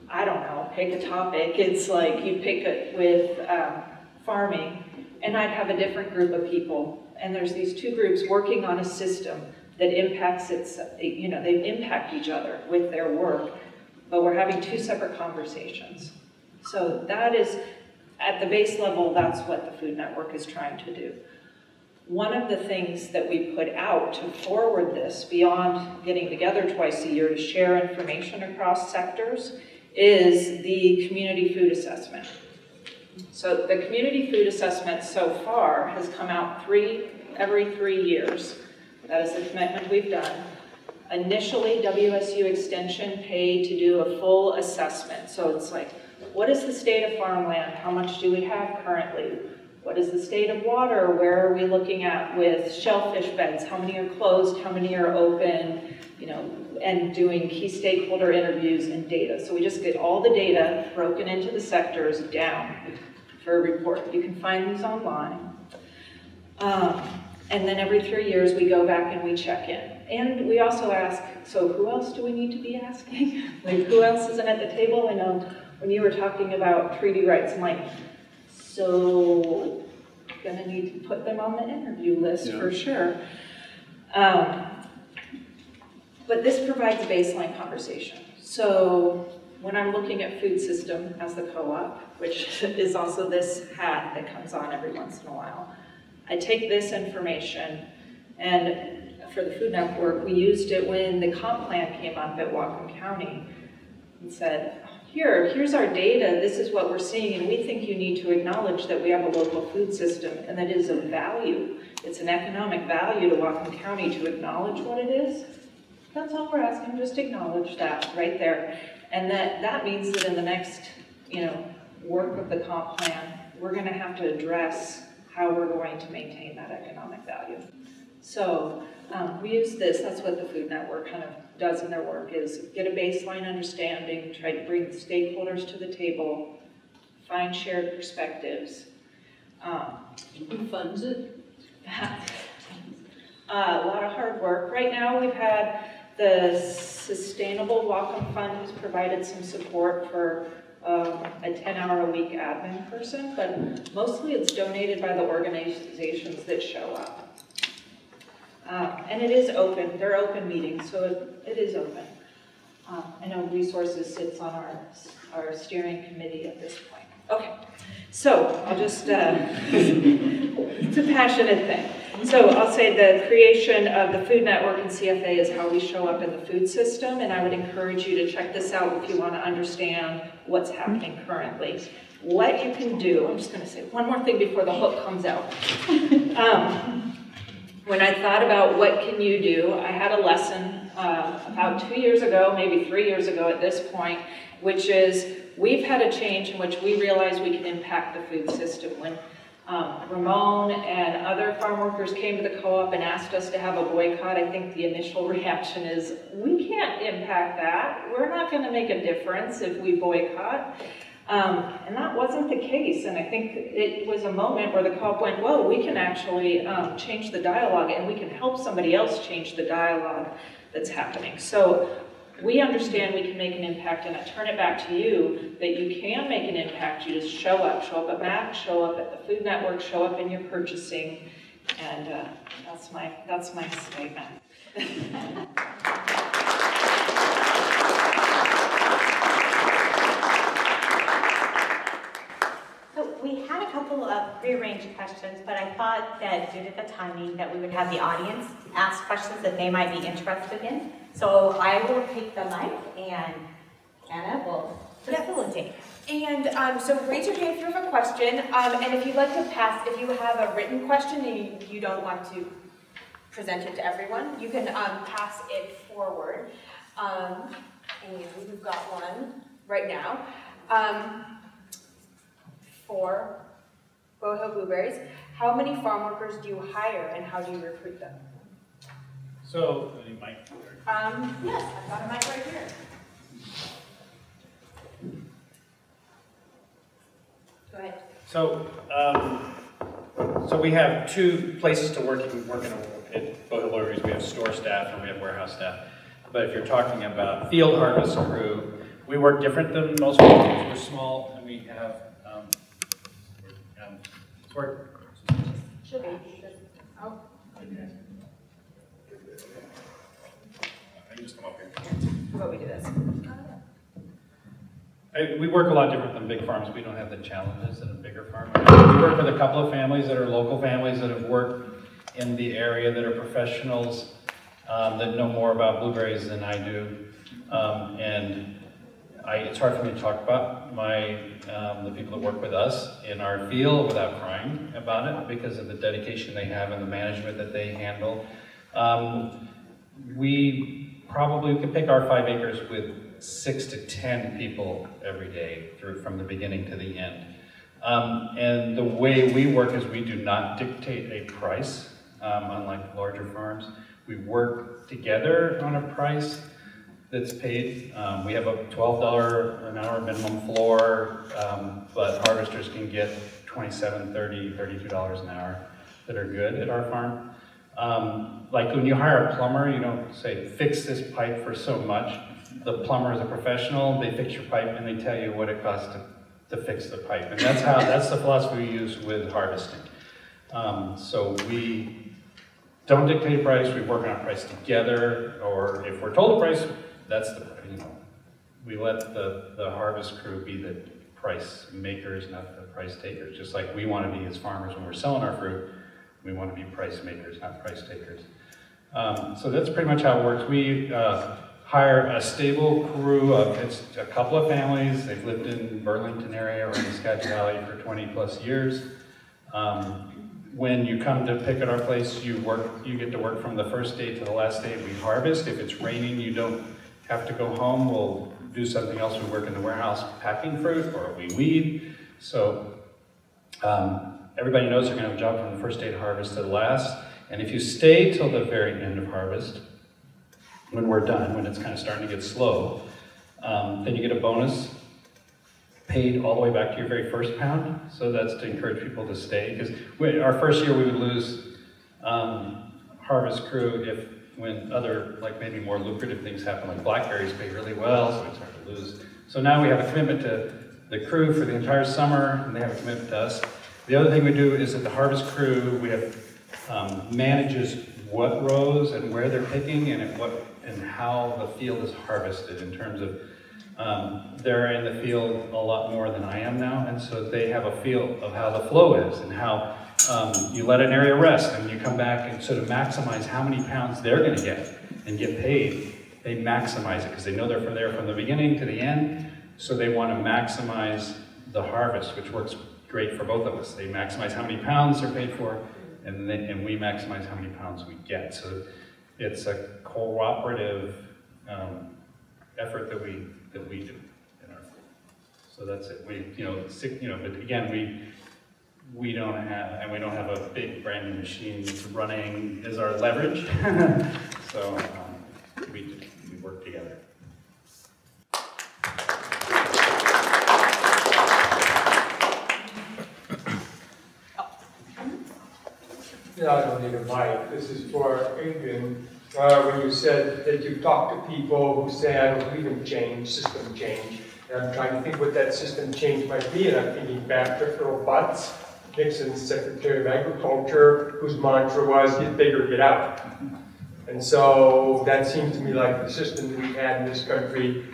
I don't know, pick a topic. It's like you pick it with um, farming, and I'd have a different group of people. And there's these two groups working on a system that impacts its, you know, they impact each other with their work, but we're having two separate conversations. So that is, at the base level, that's what the Food Network is trying to do. One of the things that we put out to forward this, beyond getting together twice a year to share information across sectors, is the community food assessment. So the community food assessment so far has come out three, every three years. That is the commitment we've done. Initially, WSU Extension paid to do a full assessment. So it's like, what is the state of farmland? How much do we have currently? What is the state of water? Where are we looking at with shellfish beds? How many are closed? How many are open? You know, and doing key stakeholder interviews and data. So we just get all the data broken into the sectors down for a report. You can find these online. Um, and then every three years, we go back and we check in. And we also ask, so who else do we need to be asking? <laughs> like, who else isn't at the table? I know when you were talking about treaty rights, I'm like, so gonna need to put them on the interview list Yeah. for sure. Um, but this provides a baseline conversation. So when I'm looking at food system as the co-op, which <laughs> is also this hat that comes on every once in a while, I take this information and for the Food Network, we used it when the comp plan came up at Whatcom County and said, here, here's our data, this is what we're seeing, and we think you need to acknowledge that we have a local food system and that is of value. It's an economic value to Whatcom County to acknowledge what it is. That's all we're asking, just acknowledge that right there. And that, that means that in the next, you know, work of the comp plan, we're gonna have to address how we're going to maintain that economic value. So um, we use this, that's what the Food Network kind of does in their work, is get a baseline understanding, try to bring the stakeholders to the table, find shared perspectives. Um, Who funds it? <laughs> uh, a lot of hard work. Right now, we've had the Sustainable Whatcom Fund has provided some support for um, a 10-hour-a-week admin person, but mostly it's donated by the organizations that show up. Uh, and it is open, they're open meetings, so it, it is open. Uh, I know RE Sources sits on our, our steering committee at this point. Okay, so I'll just, uh, <laughs> it's a passionate thing. So I'll say the creation of the Food Network and CFA is how we show up in the food system, and I would encourage you to check this out if you want to understand what's happening currently. What you can do, I'm just going to say one more thing before the hook comes out. Um, when I thought about what can you do, I had a lesson uh, about two years ago, maybe three years ago at this point, which is we've had a change in which we realize we can impact the food system. When um, Ramon and other farm workers came to the co-op and asked us to have a boycott, I think the initial <laughs> reaction is, we can't impact that. We're not going to make a difference if we boycott. Um, and that wasn't the case, and I think it was a moment where the co-op went, whoa, we can actually um, change the dialogue and we can help somebody else change the dialogue that's happening. So we understand we can make an impact, and I turn it back to you, that you can make an impact. You just show up, show up at MAC, show up at the Food Network, show up in your purchasing, and uh, that's my, that's my statement. <laughs> So we had a couple of questions, but I thought that due to the timing, that we would have the audience ask questions that they might be interested in. So I will take the mic and Anna will facilitate. And um, so raise your hand if you have a question, um, and if you'd like to pass, if you have a written question and you, you don't want to present it to everyone, you can um, pass it forward. Um, and we've got one right now. Um, for Bow Hill Blueberries, how many farm workers do you hire and how do you recruit them? So, any mic? Um, yes, I've got a mic right here. Go ahead. So, um, so we have two places to work, We work in, at both lawyers. We have store staff and we have warehouse staff. But if you're talking about field harvest crew, we work different than most people. We're small and we have, Support. Should be. Oh. just come up here. How about we do this? I, we work a lot different than big farms. We don't have the challenges that a bigger farm. We work with a couple of families that are local families that have worked in the area that are professionals um, that know more about blueberries than I do. Um, and I, it's hard for me to talk about my um, the people that work with us in our field without crying about it because of the dedication they have and the management that they handle. Um, we probably could pick our five acres with six to ten people every day through from the beginning to the end. Um, and the way we work is we do not dictate a price, um, unlike larger farms. We work together on a price that's paid. Um, we have a $12 an hour minimum floor, um, but harvesters can get 27, 30, $32 an hour that are good at our farm. Um, like when you hire a plumber, you don't say, fix this pipe for so much. The plumber is a professional, they fix your pipe and they tell you what it costs to, to fix the pipe. And that's how, that's the philosophy we use with harvesting. Um, so we don't dictate price, we work on a price together, or if we're told a price, that's the, you know, we let the, the harvest crew be the price makers, not the price takers. Just like we want to be as farmers when we're selling our fruit, we want to be price makers, not price takers. Um, so that's pretty much how it works. We uh, hire a stable crew of, it's a couple of families. They've lived in Burlington area or in the Skagit Valley for 20 plus years. Um, when you come to pick at our place, you work, you get to work from the first day to the last day we harvest. If it's raining, you don't have to go home. We'll do something else. We work in the warehouse packing fruit or we weed. So um, everybody knows they're gonna have a job from the first day to harvest to the last. And if you stay till the very end of harvest, when we're done, when it's kind of starting to get slow, um, then you get a bonus paid all the way back to your very first pound. So that's to encourage people to stay. Because our first year we would lose um, harvest crew if when other, like maybe more lucrative things happen, like blackberries pay really well, so it's hard to lose. So now we have a commitment to the crew for the entire summer, and they have a commitment to us. The other thing we do is that the harvest crew, we have um, manages what rows and where they're picking and at what and how the field is harvested in terms of um, they're in the field a lot more than I am now, and so they have a feel of how the flow is and how um, you let an area rest and you come back and sort of maximize how many pounds they're going to get and get paid. They maximize it because they know they're from there from the beginning to the end, so they want to maximize the harvest, which works great for both of us. They maximize how many pounds they're paid for, and, then, and we maximize how many pounds we get. So it's a cooperative um, effort that we that we do in our so that's it. We you know sick, you know but again we we don't have and we don't have a big brand new machine running as our leverage. <laughs> so um, we we work together. Yeah, I don't need a mic. This is for Adrienne. Uh, when you said that you've talked to people who say, I don't believe in change, system change. And I'm trying to think what that system change might be, and I'm thinking back to Butz, Nixon's Secretary of Agriculture, whose mantra was, get bigger, get out. And so that seems to me like the system we've had in this country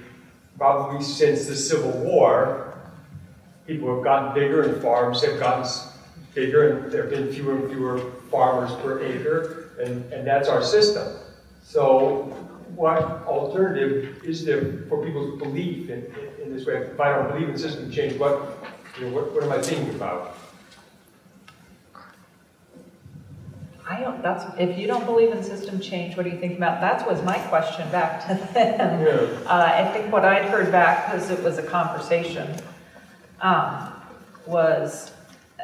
probably since the Civil War. People have gotten bigger and farms have gotten bigger and there have been fewer and fewer farmers per acre, and, and that's our system. So what alternative is there for people's belief in, in, in this way? If I don't believe in system change, what, you know, what, what am I thinking about? I don't, that's, if you don't believe in system change, what do you think about, that was my question back to <laughs> them. Yeah. Uh, I think what I'd heard back, because it was a conversation, um, was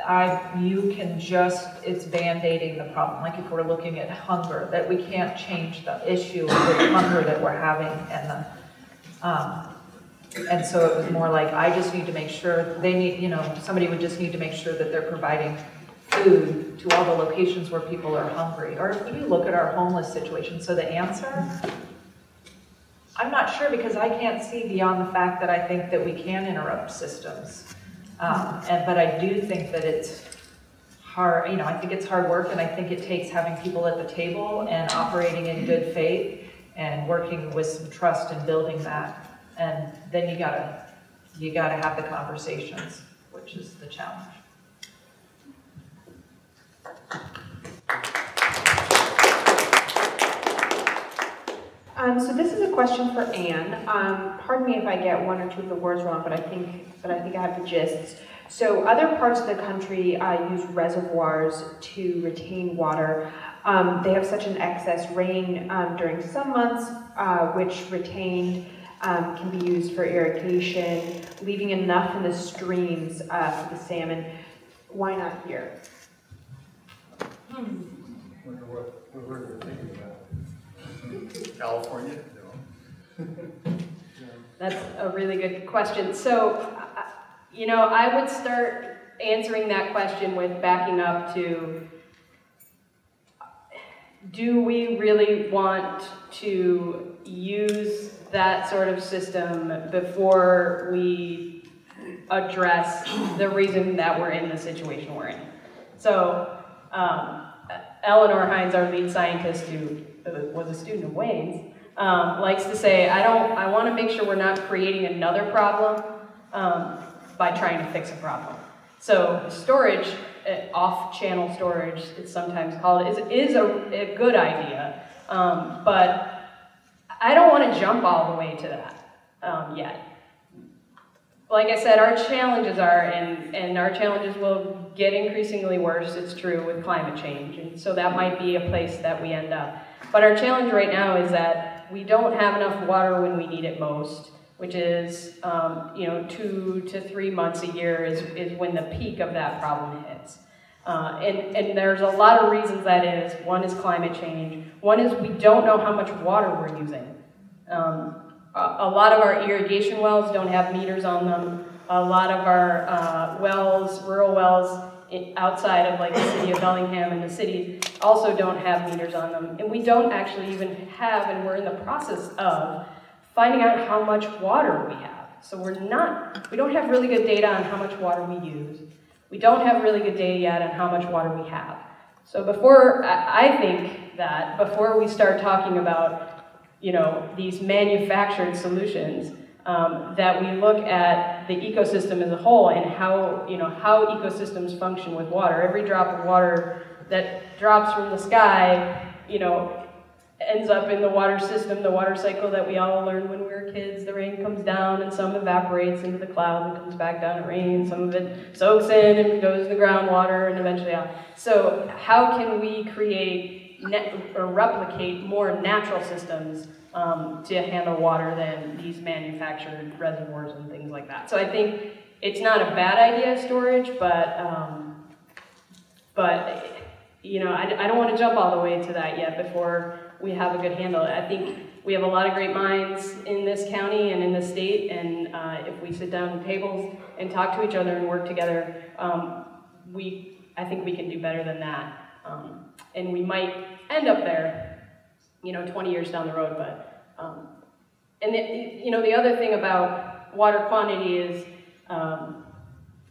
I, you can just, it's band-aiding the problem. Like if we're looking at hunger, that we can't change the issue of the hunger that we're having and the, um, and so it was more like, I just need to make sure, they need, you know, somebody would just need to make sure that they're providing food to all the locations where people are hungry. Or if you look at our homeless situation, so the answer, I'm not sure because I can't see beyond the fact that I think that we can interrupt systems. Um, and, but I do think that it's hard, you know, I think it's hard work and I think it takes having people at the table and operating in good faith and working with some trust and building that. And then you gotta, you gotta have the conversations, which is the challenge. Um, so this is a question for Ann. Um, pardon me if I get one or two of the words wrong, but I think, but I think I have the gist. So other parts of the country uh, use reservoirs to retain water. Um, they have such an excess rain um, during some months, uh, which retained um, can be used for irrigation, leaving enough in the streams uh, for the salmon. Why not here? Wonder what, what we're thinking about. California? No. That's a really good question. So, uh, you know, I would start answering that question with backing up to do we really want to use that sort of system before we address the reason that we're in the situation we're in? So, um, Eleanor Hines, our lead scientist, who was a student of Wayne's, um, likes to say, I don't, I want to make sure we're not creating another problem um, by trying to fix a problem. So storage, uh, off-channel storage, it's sometimes called, is, is a, a good idea, um, but I don't want to jump all the way to that um, yet. Like I said, our challenges are, and, and our challenges will get increasingly worse, it's true, with climate change. And so that might be a place that we end up. But our challenge right now is that we don't have enough water when we need it most, which is, um, you know, two to three months a year is, is when the peak of that problem hits. Uh, and, and there's a lot of reasons that is. One is climate change. One is we don't know how much water we're using. Um, a, a lot of our irrigation wells don't have meters on them. A lot of our uh, wells, rural wells outside of like the city of Bellingham and the cities also don't have meters on them. And we don't actually even have, and we're in the process of finding out how much water we have. So we're not, we don't have really good data on how much water we use. We don't have really good data yet on how much water we have. So before, I think that before we start talking about you know, these manufactured solutions, um, that we look at the ecosystem as a whole and how, you know, how ecosystems function with water. Every drop of water that drops from the sky, you know, ends up in the water system, the water cycle that we all learned when we were kids. The rain comes down and some evaporates into the cloud and comes back down to rain. Some of it soaks in and goes to the groundwater and eventually out. So how can we create or replicate more natural systems um, to handle water than these manufactured reservoirs and things like that. So I think it's not a bad idea, storage, but, um, but you know, I, I don't want to jump all the way to that yet before we have a good handle. I think we have a lot of great minds in this county and in the state, and uh, if we sit down at tables and talk to each other and work together, um, we, I think we can do better than that. Um, and we might end up there, you know, 20 years down the road, but, um, and you know, the other thing about water quantity is, um,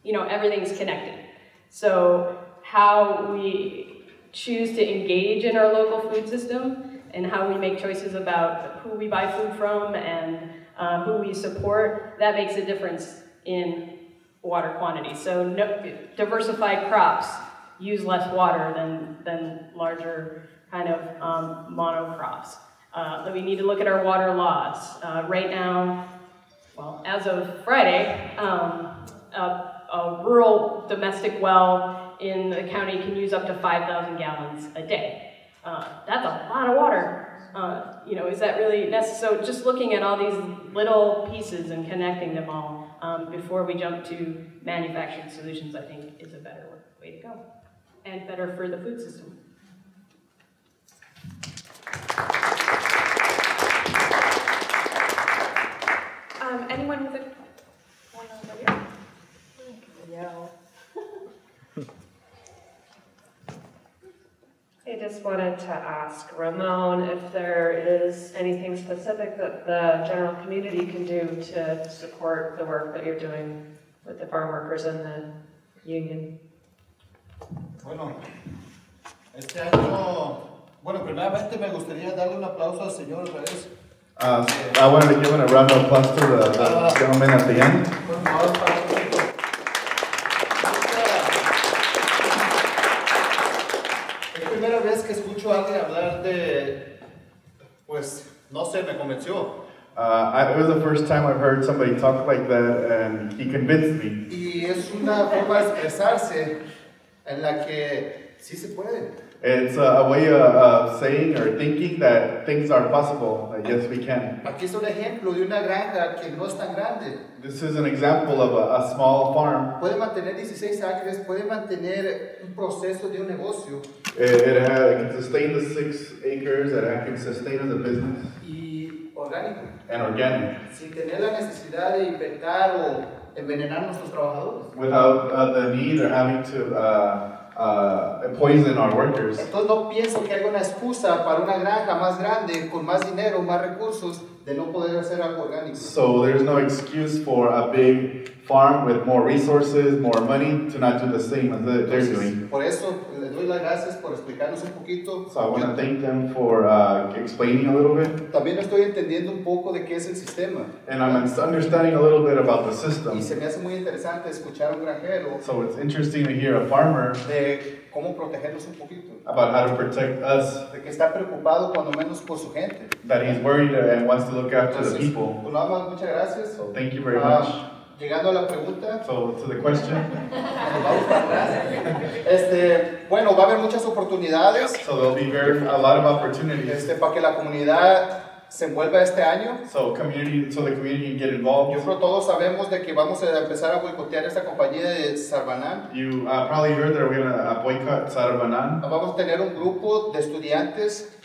you know, everything's connected. So how we choose to engage in our local food system and how we make choices about who we buy food from and uh, who we support, that makes a difference in water quantity. So no, diversify crops, use less water than, than larger kind of um, monocrops. Uh, we need to look at our water laws. Uh, right now, well, as of Friday, um, a, a, rural domestic well in the county can use up to 5,000 gallons a day. Uh, that's a lot of water. Uh, you know, is that really necessary? So just looking at all these little pieces and connecting them all um, before we jump to manufactured solutions, I think is a better way to go and better for the food system. Um, anyone with a one over here? Yell. I just wanted to ask Ramon if there is anything specific that the general community can do to support the work that you're doing with the farm workers and the union. Bueno, este año Bueno, primeramente me gustaría darle un aplauso al señor otra vez. Uh, I wanted to give a round of applause to the, the gentleman at the end. Por favor, para un poquito. Es primera vez que escucho a alguien hablar de, pues, no sé, me convenció. Uh, I, it was the first time I've heard somebody talk like that, and he convinced me. Y es una forma de expresarse en la que sí se puede. It's a, way of, saying or thinking that things are possible. That yes, we can. Aquí es un ejemplo de una granja que no es tan grande. This is an example of a, a small farm. Puede mantener 16 acres, puede mantener un proceso de un negocio It, it, it can sustain the six acres, and it can sustain as a business y orgánico, and organic sin tener la necesidad de infectar o envenenar a nuestros trabajadores. without uh, the need or having to uh, uh, poison our workers. Entonces no pienso que haya una excusa para una granja más grande, con más dinero, más recursos, de no poder hacer algo orgánico. So there's no excuse for a big farm with more resources, more money to not do the same as they're doing. Por eso doy las gracias por explicarnos un poquito. So I want to thank them for uh, explaining a little bit, También estoy entendiendo un poco de qué es el sistema. and I'm understanding a little bit about the system. Y se me hace muy interesante escuchar a un granjero So it's interesting to hear a farmer de cómo protegernos un poquito. about how to protect us, De que está preocupado cuando menos por su gente. that he's worried and wants to look after the people. pues nada más, muchas gracias. So thank you very Ah, much. Llegando a la pregunta, So to the question. <laughs> Este, bueno, va a haber muchas oportunidades so there'll be very a lot of opportunities. este, para que la comunidad se envuelva este año. So community, so the community can get Yo involved. creo que todos sabemos de que vamos a empezar a boicotear esta compañía de. You uh, probably heard that we're gonna uh, boycott Sarabanan. Vamos a tener un grupo de estudiantes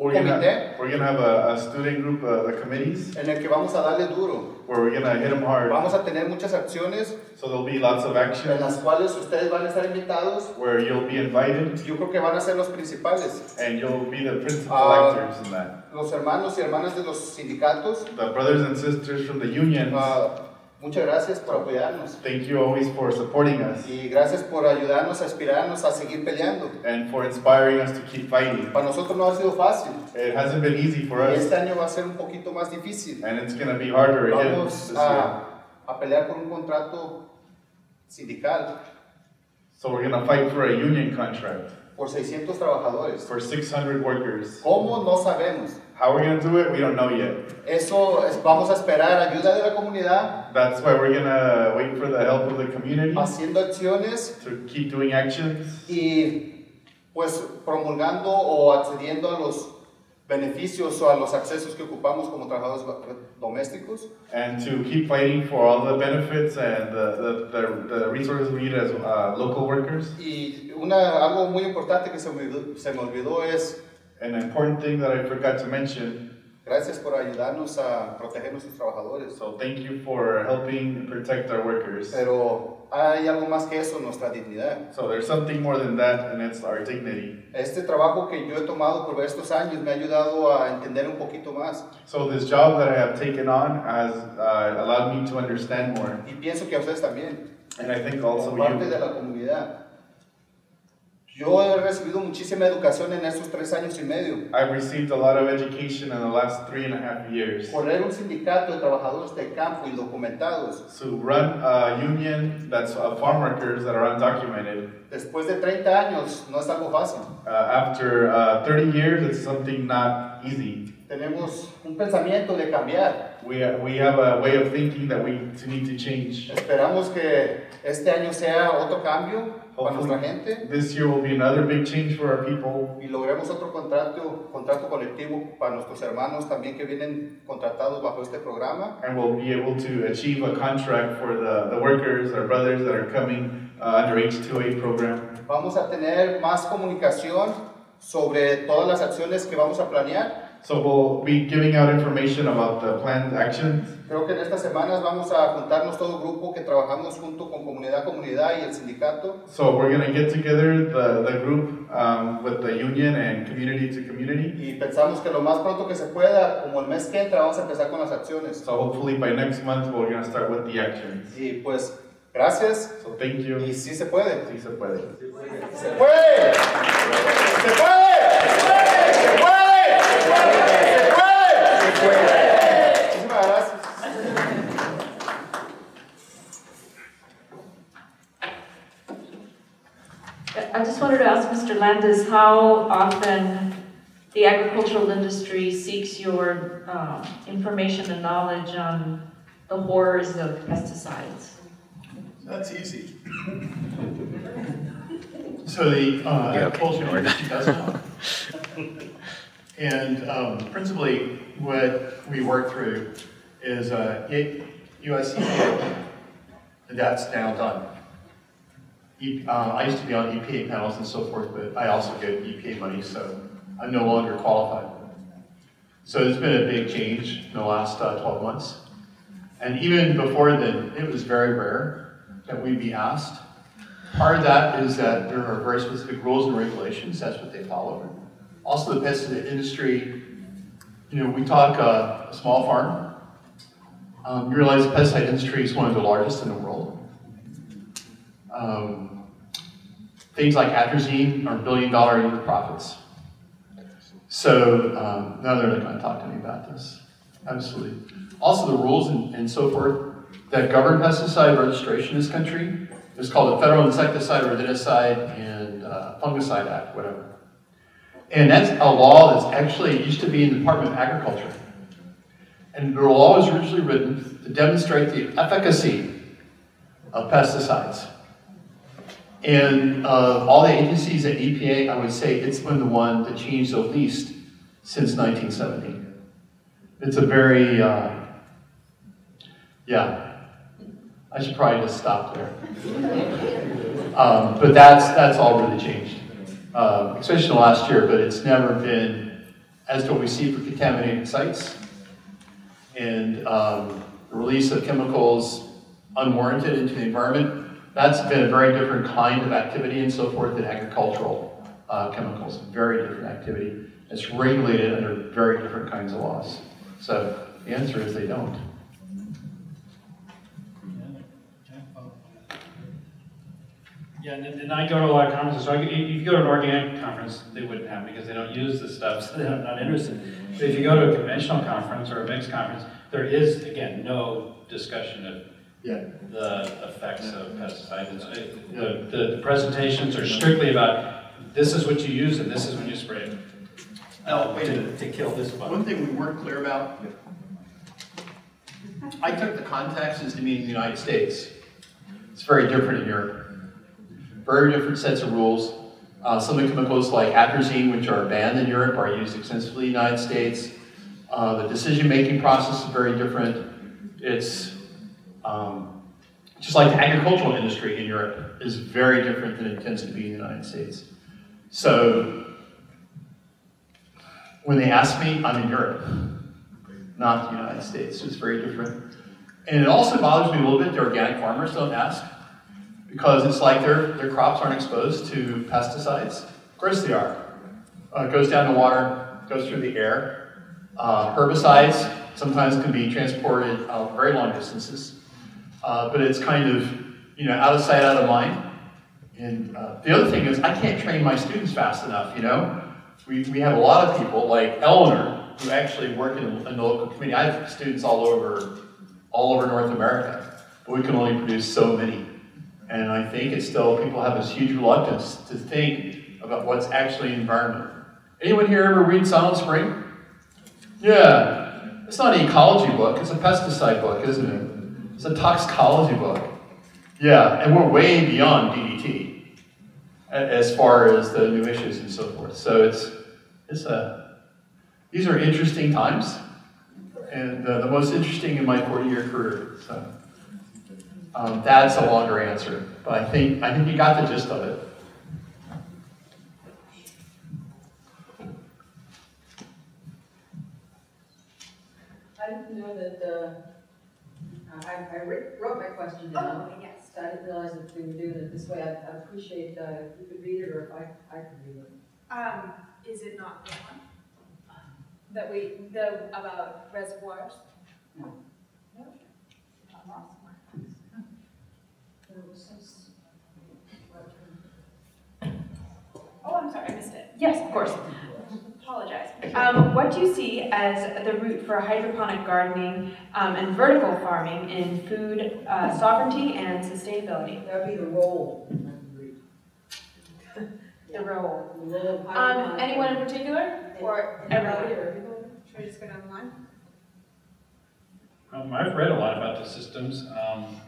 We're gonna, we're gonna have a, a student group, uh, the committees, en el que vamos a darle duro. where we're gonna hit them hard. Vamos a tener muchas acciones So there'll be lots of en action las cuales ustedes van a estar invitados. where you'll be invited Yo creo que van a ser los principales. and you'll be the principal Ah. actors in that. Los hermanos y hermanas de los sindicatos, The brothers and sisters from the unions, ah, muchas gracias por apoyarnos. thank you always for supporting us Y gracias por ayudarnos a aspirarnos a seguir peleando. and for inspiring us to keep fighting. Para nosotros no ha sido fácil. It hasn't been easy for Y us, este año va a ser un poquito más difícil. and it's gonna be harder again Vamos this year. a, a pelear por un contrato sindical So we're gonna fight for a union contract por 600 trabajadores. for 600 workers. ¿Cómo? No sabemos. How we're gonna do it, we don't know yet. Eso es- vamos a esperar ayuda de la comunidad, That's why we're gonna wait for the help of the community haciendo acciones to keep doing actions y pues promulgando o accediendo a los beneficios o a los accesos que ocupamos como trabajadores domésticos. and to keep fighting for all the benefits and the, the, the, the resources we need as uh, local workers. Y una, algo muy importante que se me, se me olvidó es An important thing that I forgot to mention, gracias por ayudarnos a proteger nuestros trabajadores. so thank you for helping protect our workers. Pero hay algo más que eso, nuestra dignidad. So there's something more than that, and it's our dignity. Este trabajo que yo he tomado por estos años me ha ayudado a entender un poquito más So this job that I have taken on has uh, allowed me to understand more, y pienso que a ustedes también, and I think also como parte you. de la comunidad. Yo he recibido muchísima educación en estos tres años y medio. I've received a lot of education in the last three and a half years. Correr un sindicato de trabajadores del campo indocumentados To run a union that's of farm workers that are undocumented, después de 30 años no es algo fácil. uh, after uh, 30 years, it's something not easy. Tenemos un pensamiento de cambiar. We, we have a way of thinking that we need to change. Esperamos que este año sea otro cambio para nuestra gente This year will be another big change for our people, y logremos otro contrato, contrato colectivo para nuestros hermanos también que vienen contratados bajo este programa. and we'll be able to achieve a contract for the, the workers, our brothers that are coming uh, under H2A program. Vamos a tener más comunicación sobre todas las acciones que vamos a planear. So we'll be giving out information about the planned actions. Creo que en estas semanas vamos a juntarnos todo grupo que trabajamos junto con comunidad comunidad y el sindicato So we're gonna get together, the, the group, um, with the union and community to community. y pensamos que lo más pronto que se pueda, como el mes que entra, vamos a empezar con las acciones. So hopefully by next month, we're gonna start with the actions. Y pues Gracias. So thank you. Y sí se puede. Sí se puede. ¡Se puede! ¡Se puede! ¡Se puede! ¡Se puede! ¡Se puede! Muchísimas gracias. I just wanted to ask Mr. Landis how often the agricultural industry seeks your um, information and knowledge on the horrors of pesticides. That's easy. So the uh, Yeah, okay, agricultural industry does know. <laughs> And um, principally, what we work through is uh, it- US EPA, and that's now done. E- uh, I used to be on EPA panels and so forth, but I also get EPA money, so I'm no longer qualified. So there's been a big change in the last uh, 12 months. And even before then, it was very rare that we'd be asked. Part of that is that there are very specific rules and regulations, that's what they follow. Also, the pesticide industry, you know, we talk uh, a small farm. Um, you realize the pesticide industry is one of the largest in the world. Um, things like atrazine are billion dollar year profits. So, um, no, they're not going to talk to me about this. Absolutely. Also, the rules and, and so forth that govern pesticide registration in this country is called the Federal Insecticide, Rodenticide, and uh, Fungicide Act, whatever. And that's a law that's actually used to be in the Department of Agriculture. And the law was originally written to demonstrate the efficacy of pesticides. And uh, all the agencies at EPA, I would say it's been the one that changed the least since 1970. It's a very, uh, yeah, I should probably just stop there. <laughs> Um, but that's, that's all really changed, uh, especially the last year, but it's never been as to what we see for contaminated sites. And um, the release of chemicals unwarranted into the environment, that's been a very different kind of activity and so forth than agricultural uh, chemicals. Very different activity. It's regulated under very different kinds of laws. So the answer is they don't. Yeah, and, and I go to a lot of conferences, so I, if you go to an organic conference, they wouldn't have, because they don't use the stuff, so they're not interested. But if you go to a conventional conference or a mixed conference, there is, again, no discussion of Yeah. the effects of pesticides. It's- it- The, the, the presentations are strictly about, this is what you use and this is when you spray it. Oh, wait a To, minute. to kill this bug. One thing we weren't clear about, I took the context as to mean the United States. It's very different in Europe. Very different sets of rules. Uh, some of the chemicals like atrazine, which are banned in Europe, are used extensively in the United States. Uh, the decision-making process is very different. It's um, just like the agricultural industry in Europe is very different than it tends to be in the United States. So when they ask me, I'm in Europe, not the United States. It's very different. And it also bothers me a little bit the organic farmers don't ask because it's like their, their crops aren't exposed to pesticides. Of course they are. Uh, it goes down the water, goes through the air. Uh, herbicides sometimes can be transported uh, very long distances. Uh, but it's kind of, you know, out of sight, out of mind. And uh, the other thing is I can't train my students fast enough, you know? We, we have a lot of people like Eleanor who actually work in, in the local community. I have students all over, all over North America, but we can only produce so many. And I think it's still, people have this huge reluctance to think about what's actually environment. Anyone here ever read Silent Spring? Yeah, it's not an ecology book, it's a pesticide book, isn't it? It's a toxicology book. Yeah, and we're way beyond DDT as far as the new issues and so forth. So it's, it's a, these are interesting times, and uh, the most interesting in my 40-year career. So um, that's a longer answer, but I think I think you got the gist of it. I didn't know that, uh, I, I wrote my question down. Oh, yes. I didn't realize that we were doing it this way. I, I appreciate, uh, if you could read it or if I, I could read it. Um, is it not the one? That we, the, about reservoirs? No. No? Yes, of course. Apologize. Um, what do you see as the route for hydroponic gardening um, and vertical farming in food uh, sovereignty and sustainability? That'd be the role. The role. The role of Um, anyone in particular, or everyone? Should we just go down the line? Um, I've read a lot about the systems. Um,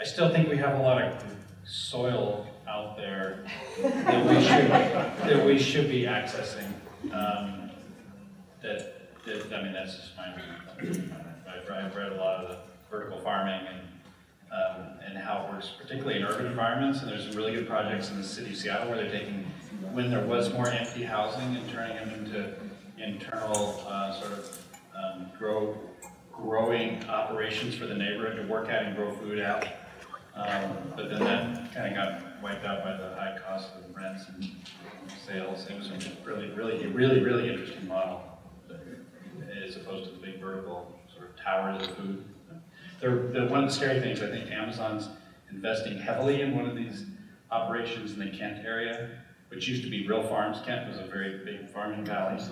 I still think we have a lot of soil out there that we should, that we should be accessing. Um, that, that, I mean, that's just my, I've, I've read a lot of the vertical farming and, um, and how it works, particularly in urban environments, and there's some really good projects in the city of Seattle where they're taking, when there was more empty housing and turning them into internal, uh, sort of, um, grow, growing operations for the neighborhood to work at and grow food out. Um, but then that kind of got wiped out by the high cost of rents and sales. It was a really, really, really, really interesting model as opposed to the big vertical sort of towers of food. The, one of the scary things, I think Amazon's investing heavily in one of these operations in the Kent area, which used to be real farms. Kent was a very big farming valley.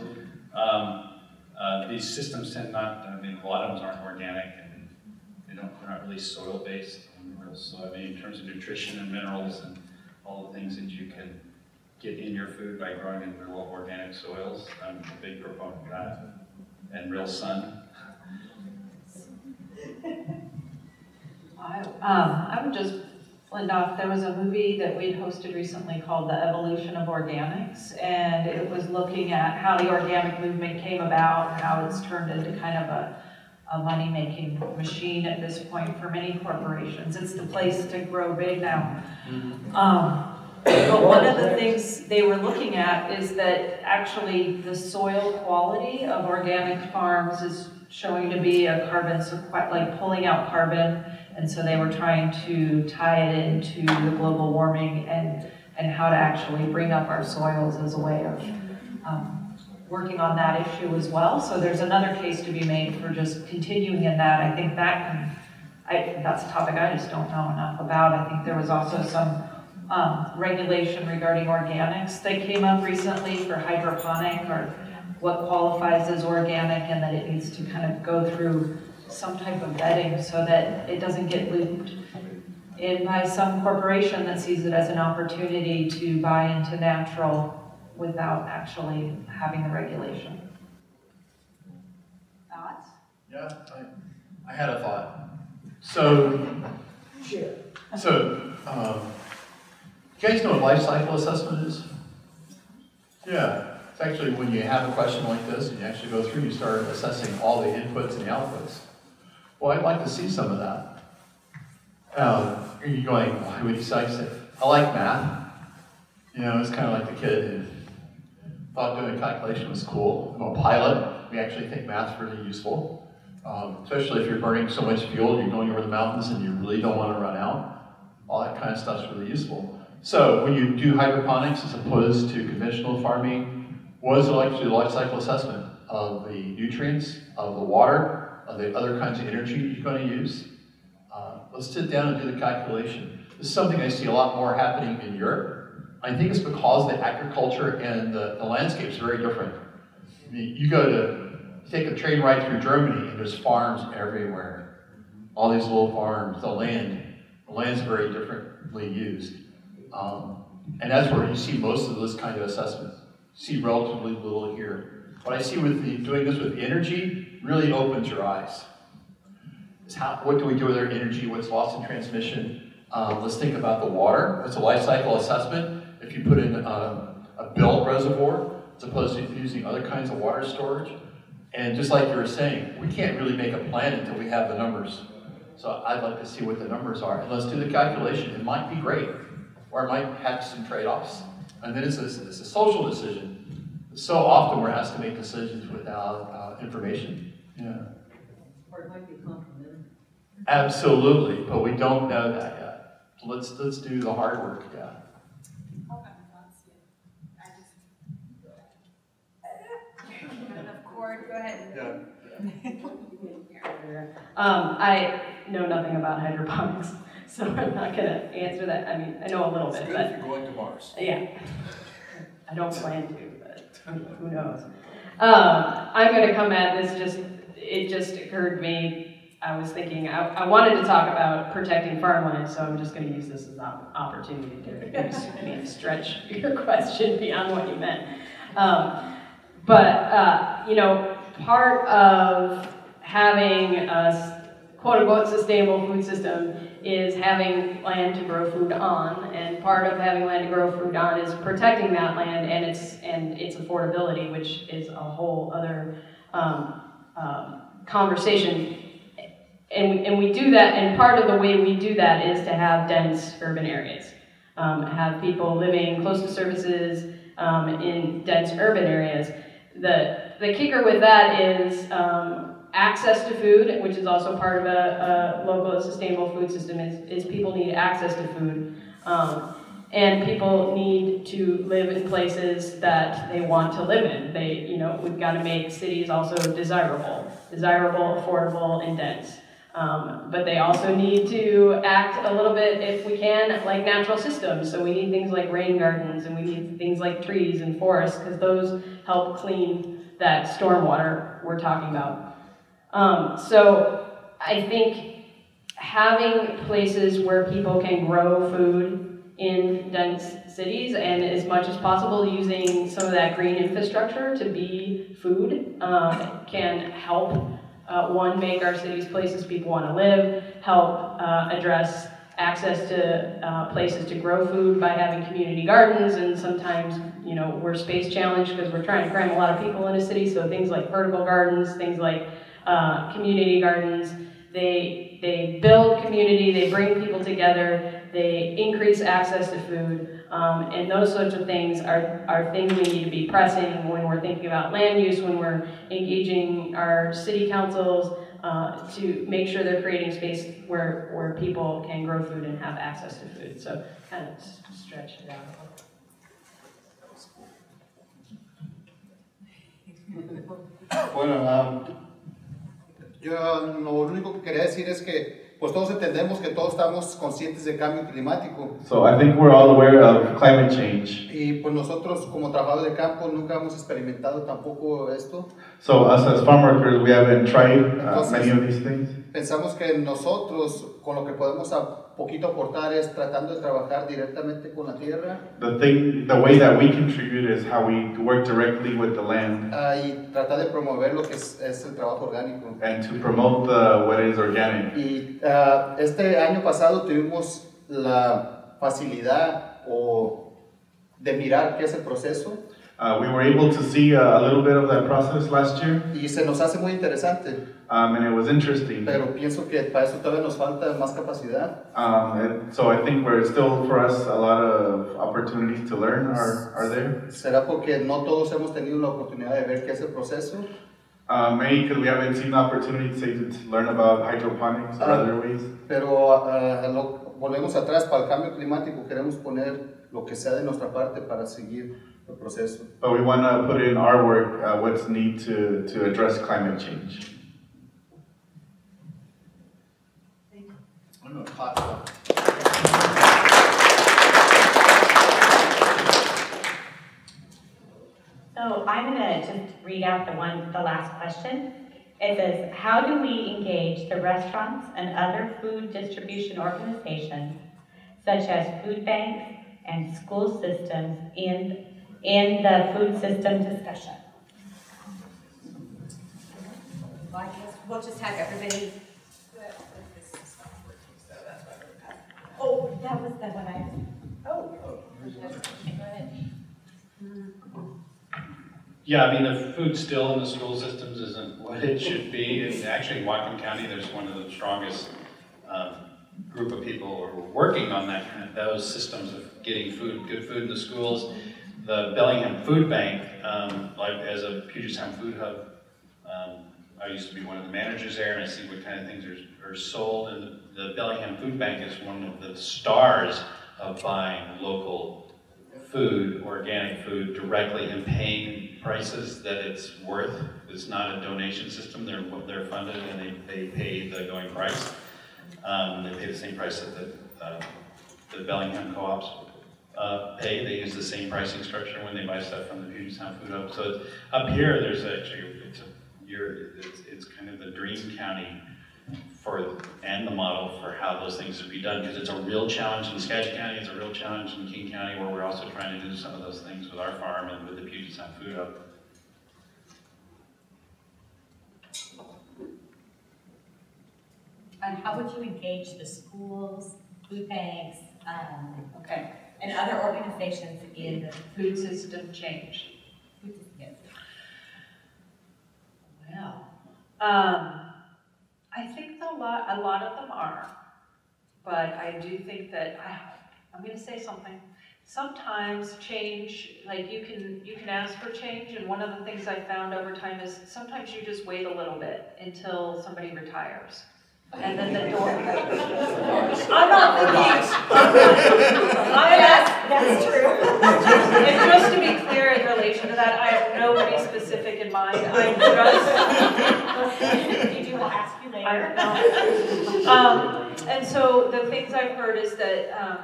Um, uh, these systems tend not, I mean, a lot of them aren't organic and they don't, they're not really soil based. So I mean, in terms of nutrition and minerals and all the things that you can get in your food by growing in real organic soils, I'm a big proponent of that. And real sun. I, um, I would just blend off, there was a movie that we had hosted recently called The Evolution of Organics, and it was looking at how the organic movement came about, how it's turned into kind of a, a money-making machine at this point for many corporations. It's the place to grow big now. Um, but one of the things they were looking at is that actually the soil quality of organic farms is showing to be a carbon, like pulling out carbon. And so they were trying to tie it into the global warming and, and how to actually bring up our soils as a way of um, working on that issue as well. So there's another case to be made for just continuing in that. I think that can, I, that's a topic I just don't know enough about. I think there was also some um, regulation regarding organics that came up recently for hydroponic or what qualifies as organic and that it needs to kind of go through some type of vetting so that it doesn't get looped in by some corporation that sees it as an opportunity to buy into natural without actually having the regulation. Thoughts? Yeah, I, I had a thought. So, so, um, you guys know what life cycle assessment is? Yeah, it's actually when you have a question like this and you actually go through, you start assessing all the inputs and the outputs. Well, I'd like to see some of that. Um, are you going, why would you say, I like math. You know, it's kind of like the kid who thought doing calculation was cool. I'm a pilot. We actually think math's really useful. Um, especially if you're burning so much fuel, you're going over the mountains and you really don't want to run out. All that kind of stuff's really useful. So when you do hydroponics as opposed to conventional farming, what is to do life cycle assessment of the nutrients, of the water, of the other kinds of energy you're going to use? Uh, let's sit down and do the calculation. This is something I see a lot more happening in Europe. I think it's because the agriculture and the, the landscape is very different. I mean, you go to take a train ride through Germany and there's farms everywhere. All these little farms, the land, the land's very differently used. Um, and that's where you see most of this kind of assessment. You see relatively little here. What I see with the, doing this with energy really opens your eyes. Is how, what do we do with our energy? What's lost in transmission? Um, let's think about the water. What's a life cycle assessment? If you put in a, a built reservoir, as opposed to using other kinds of water storage. And just like you were saying, we can't really make a plan until we have the numbers. So I'd like to see what the numbers are. And let's do the calculation. It might be great, or it might have some trade-offs. And then it's a, it's a social decision. So often we're asked to make decisions without uh, information. Yeah. Or it might be complementary. Absolutely, but we don't know that yet. So let's, let's do the hard work, yeah. Go ahead. <laughs> Um, I know nothing about hydroponics, <laughs> so I'm not gonna answer that. I mean, I know a little It's bit, good but. if you're going to Mars. <laughs> Yeah. I don't plan to, but who- knows? Um, I'm gonna come at this just, it just occurred to me, I was thinking, I, I wanted to talk about protecting farmland, so I'm just gonna use this as an opportunity to maybe stretch your question beyond what you meant. Um, but, uh, you know, part of having a quote-unquote sustainable food system is having land to grow food on, and part of having land to grow food on is protecting that land and its and its affordability, which is a whole other um, um, conversation. And we, and we do that, and part of the way we do that is to have dense urban areas, um, have people living close to services um, in dense urban areas. The the kicker with that is um, access to food, which is also part of a, a local sustainable food system, is, is people need access to food. Um, and people need to live in places that they want to live in. They, you know, we've got to make cities also desirable, desirable, affordable, and dense. Um, but they also need to act a little bit, if we can, like natural systems. So we need things like rain gardens, and we need things like trees and forests, because those help clean that stormwater we're talking about. Um, so I think having places where people can grow food in dense cities and as much as possible using some of that green infrastructure to be food um, can help uh, one make our cities places people want to live help uh, address access to uh, places to grow food by having community gardens and sometimes you know we're space challenged because we're trying to cram a lot of people in a city so things like vertical gardens things like uh, community gardens. They, they build community, they bring people together, they increase access to food, um, and those sorts of things are, are things we need to be pressing when we're thinking about land use, when we're engaging our city councils uh, to make sure they're creating space where, where people can grow food and have access to food. So kind of stretch it out. Bueno, um, yo lo único que quería decir es que pues todos entendemos que todos estamos conscientes del cambio climático So I think we're all aware of climate change. y pues nosotros como trabajadores de campo nunca hemos experimentado tampoco esto. So us as farm workers, we haven't tried uh, many of these things. Pensamos que nosotros con lo que podemos poquito aportar es tratando de trabajar directamente con la tierra The thing, the way that we contribute is how we work directly with the land ah, y tratar de promover lo que es, es el trabajo orgánico. and to promote the what is organic. Y ah, este año pasado tuvimos la facilidad o de mirar qué es el proceso Uh, we were able to see uh, a little bit of that process last year, y se nos hace muy interesante, um, and it was interesting. pero pienso que para eso todavía nos falta más capacidad. Um, and so I think we're still for us a lot of opportunities to learn are, are there. Será porque no todos hemos tenido la oportunidad de ver qué es el proceso, Uh, maybe because we haven't seen the opportunity say, to learn about hydroponics or Ah. other ways. pero ah, lo- volvemos atrás para el cambio climático, queremos poner lo que sea de nuestra parte para seguir el proceso. But we want to put in our work uh, what's need to, to address climate change. I'm gonna clap. So I'm gonna just read out the one, the last question. It says, how do we engage the restaurants and other food distribution organizations, such as food banks and school systems in, in the food system discussion? Well, I guess we'll just have everybody. Oh, that was the one I. Oh. Yeah, I mean, the food still in the school systems isn't what it should be. And actually, in Whatcom County, there's one of the strongest um, group of people who are working on that, kind of- those systems of getting food, good food in the schools. The Bellingham Food Bank, um, like as a Puget Sound Food Hub, um, I used to be one of the managers there, and I see what kind of things are, are sold. And the, Bellingham Food Bank is one of the stars of buying local food, organic food, directly and paying prices that it's worth. It's not a donation system, they're, they're funded and they, they pay the going price. Um, they pay the same price that the, uh, the Bellingham co-ops uh, pay. They use the same pricing structure when they buy stuff from the Puget Sound Food Hub. So it's- up here, there's actually, it's a, you're, it's, it's kind of the dream county for, and the model for how those things would be done, because it's a real challenge in Skagit County, it's a real challenge in King County, where we're also trying to do some of those things with our farm and with the Puget Sound Food Hub. And how would you engage the schools, food banks, um, Okay. And other organizations in the Food system change. Well, um, I think a lot, a lot of them are, but I do think that, I, I'm gonna say something. Sometimes change, like you can, you can ask for change, and one of the things I found over time is sometimes you just wait a little bit until somebody retires. And then the door. I'm not thinking. I Yes, <laughs> that's true. And just to be clear in relation to that, I have nobody specific in mind, I just. Did you ask you later? I don't know. Um, and so the things I've heard is that, um,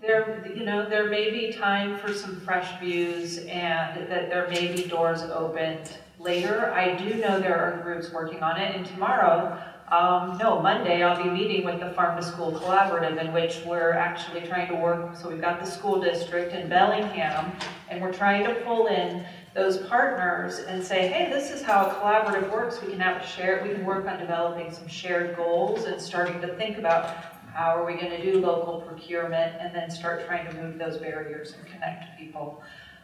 there, you know, there may be time for some fresh views and that there may be doors opened later. I do know there are groups working on it and tomorrow, um, no, Monday, I'll be meeting with the Farm to School Collaborative in which we're actually trying to work, so we've got the school district in Bellingham and we're trying to pull in those partners and say, hey, this is how a collaborative works. We can have a share, we can work on developing some shared goals and starting to think about how are we gonna do local procurement and then start trying to move those barriers and connect people.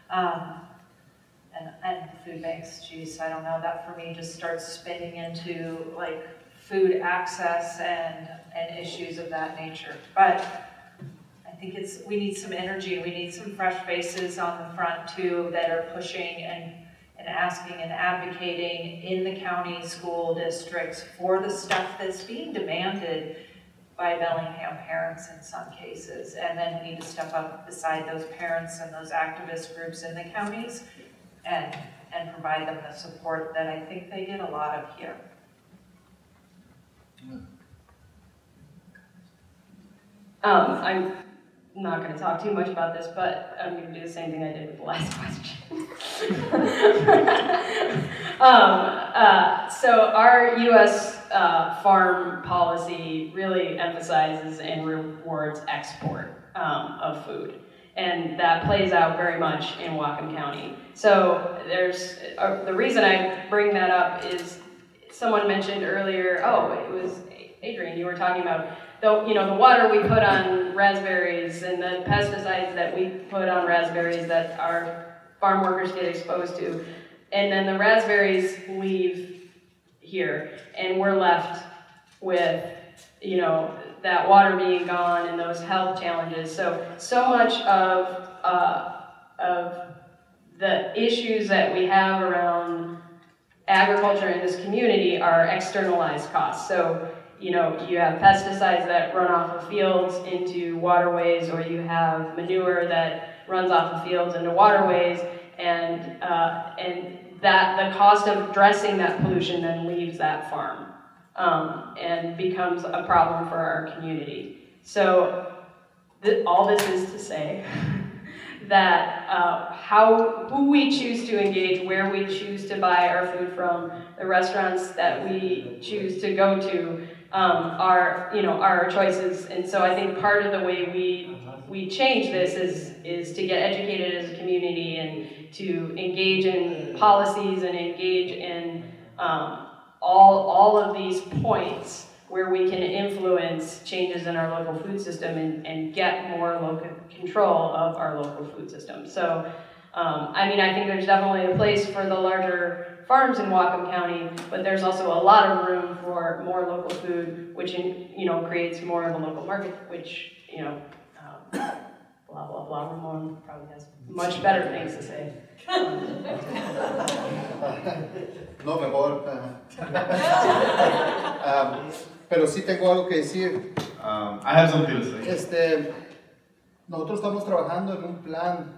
Um, and, and food banks, geez, I don't know, that for me just starts spinning into like food access and, and issues of that nature. But I think it's, we need some energy, we need some fresh faces on the front too that are pushing and, and asking and advocating in the county school districts for the stuff that's being demanded by Bellingham parents in some cases. And then we need to step up beside those parents and those activist groups in the counties and, and provide them the support that I think they get a lot of here. Um, I'm not gonna talk too much about this, but I'm gonna do the same thing I did with the last <laughs> question. <laughs> um, uh, so our U.S. Uh, farm policy really emphasizes and rewards export um, of food. And that plays out very much in Whatcom County. So there's, uh, the reason I bring that up is someone mentioned earlier, oh, it was Adrienne, you were talking about the, you know, the water we put on raspberries and the pesticides that we put on raspberries that our farm workers get exposed to. And then the raspberries leave here and we're left with, you know, that water being gone and those health challenges. So, so much of, uh, of the issues that we have around agriculture in this community are externalized costs. So, you know, you have pesticides that run off of fields into waterways, or you have manure that runs off of fields into waterways, and uh, and that the cost of addressing that pollution then leaves that farm um, and becomes a problem for our community. So, th all this is to say <laughs> that uh, how who we choose to engage, where we choose to buy our food from, the restaurants that we choose to go to um, are you know our choices. And so I think part of the way we we change this is is to get educated as a community and to engage in policies and engage in um, all all of these points where we can influence changes in our local food system and, and get more local control of our local food system. So, um, I mean, I think there's definitely a place for the larger farms in Whatcom County, but there's also a lot of room for more local food, which, in, you know, creates more of a local market, which, you know, um, blah, blah, blah. Ramon probably has much better things to say. <laughs> No, mejor. ah, <laughs> pero sí tengo algo que decir. Um, I have something to say. Este, nosotros estamos trabajando en un plan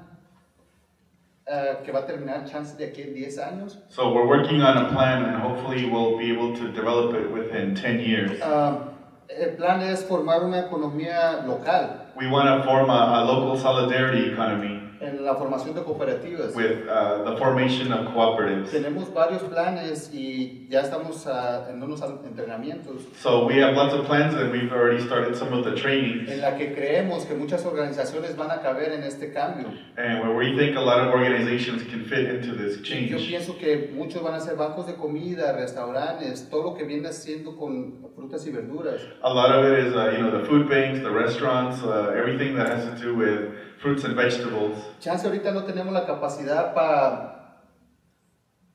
ah, que va a terminar chance de aquí en 10 años. So we're working on a plan and hopefully we'll be able to develop it within 10 years. Ah, El plan es formar una economía local We want to form a, a local solidarity economy en la formación de cooperativas. with uh, the formation of cooperatives. Tenemos varios planes y ya estamos ah, en unos entrenamientos So we have lots of plans and we've already started some of the trainings en la que creemos que muchas organizaciones van a caber en este cambio. and where we think a lot of organizations can fit into this Yo change. pienso que muchos van a ser bancos de comida, restaurantes, todo lo que viene haciendo con frutas y verduras. A lot of it is, uh, you know, the food banks, the restaurants, uh, everything that has to do with fruits and vegetables. Chance ahorita no tenemos la capacidad para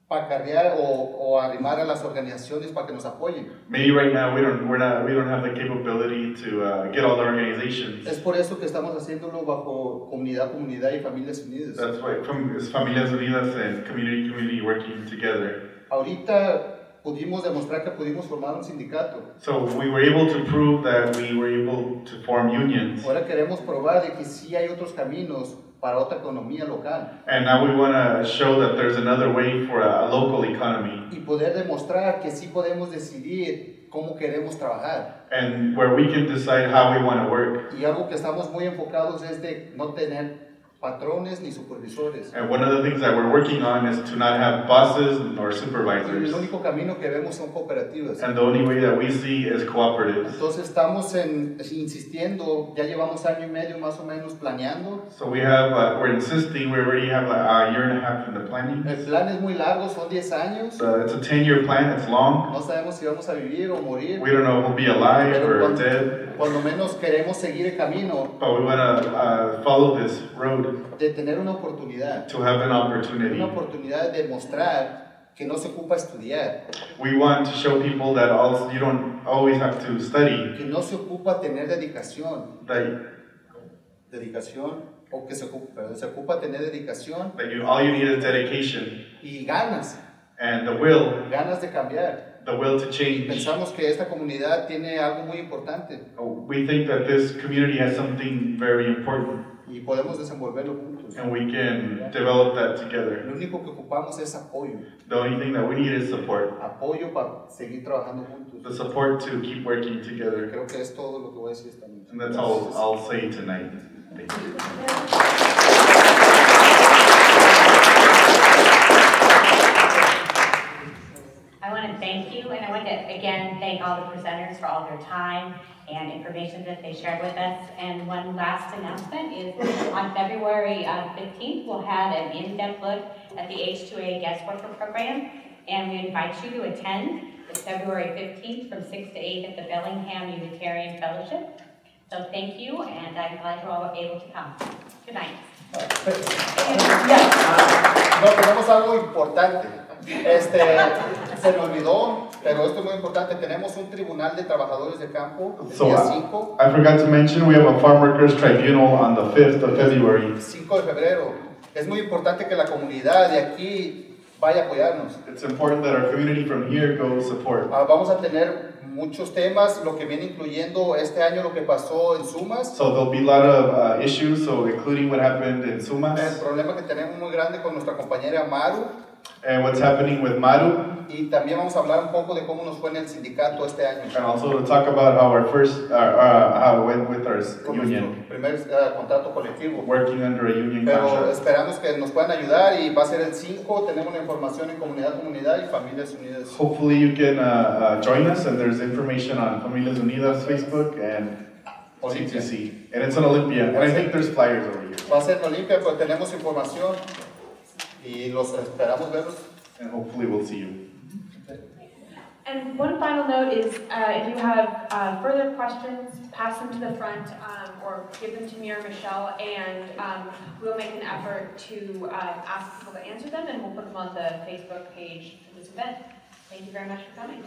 para carrear o, o arrimar a las organizaciones para que nos apoyen. Maybe right now we don't, we're not, we don't have the capability to uh, get all the organizations. Es por eso que estamos haciéndolo bajo comunidad, comunidad y familias unidas. That's why from it's Familias Unidas and community, community working together. Ahorita pudimos demostrar que pudimos formar un sindicato. So we were able to prove that we were able to form unions. Ahora queremos probar de que sí hay otros caminos para otra economía local And now we want to show that there's another way for a, local economy y poder demostrar que sí podemos decidir cómo queremos trabajar. and where we can decide how we want to work. Y algo que estamos muy enfocados es de no tener patrones ni supervisores. And one of the things that we're working on is to not have bosses or Y supervisors. el único camino que vemos son cooperativas. And the only way that we see is cooperatives. Entonces estamos en, insistiendo, ya llevamos año y medio más o menos planeando. So we have, uh, we're insisting, we already have a, a year and a half in the planning. El plan es muy largo, son 10 años. Uh, it's a 10-year plan, it's long. No sabemos si vamos a vivir o morir. We don't know if we'll be alive Pero or cuando, dead, menos queremos seguir el camino but we want to uh, follow this road de tener una oportunidad. to have an opportunity. Una oportunidad de demostrar que no se ocupa estudiar, We want to show people that also you don't always have to study, que no se ocupa tener dedicación, that, dedicación, o que se ocupa, perdón, se ocupa tener dedicación. That you, all you need is dedication. Y ganas, and the will, ganas de cambiar. the will to change. Pensamos que esta comunidad tiene algo muy importante. We think that this community has something very important y podemos desenvolverlo juntos. and we can develop that together. Lo único que ocupamos es apoyo, The only thing that we need is support. apoyo para seguir trabajando juntos. The support to keep working together. Creo que es todo lo que voy a decir esta noche. And that's all I'll say tonight. Thank you. I want to thank you, and I want to again thank all the presenters for all their time and information that they shared with us. And one last announcement is on February uh, 15th, we'll have an in-depth look at the H2A guest worker program, and we invite you to attend. It's February 15th from 6 to 8 at the Bellingham Unitarian Fellowship. So thank you, and I'm glad you're all able to come. Good night. No, tenemos algo importante. Este, se me olvidó, pero esto es muy importante. Tenemos un tribunal de trabajadores de campo el So día I, 5, I forgot to mention, we have a farm workers tribunal on the 5th of February. 5 de febrero. Es muy importante que la comunidad de aquí vaya a apoyarnos. It's important that our community from here go support. Ah, vamos a tener muchos temas, lo que viene incluyendo este año lo que pasó en Sumas, So there'll be a lot of uh, issues, so including what happened in el Sumas problema que tenemos muy grande con nuestra compañera Maru and what's happening with Maru, y también vamos a hablar un poco de cómo nos fue en el sindicato este año. and also to talk about how our first, uh, uh, how it went with our union, primer ah, contrato colectivo. working under a union Pero contract. esperamos que nos puedan ayudar y va a ser el 5. Tenemos la información en Comunidad Comunidad y Familias Unidas. Hopefully you can uh, uh, join us, and there's information on Familias Unidas Facebook and C2C. And it's in Olympia, and I think there's flyers over here. Va a ser en Olimpia, pero tenemos información y los esperamos verlos. And hopefully we'll see you. And one final note is, uh, if you have uh, further questions, pass them to the front um, or give them to me or Michelle, and um, we'll make an effort to uh, ask people to answer them, and we'll put them on the Facebook page for this event. Thank you very much for coming.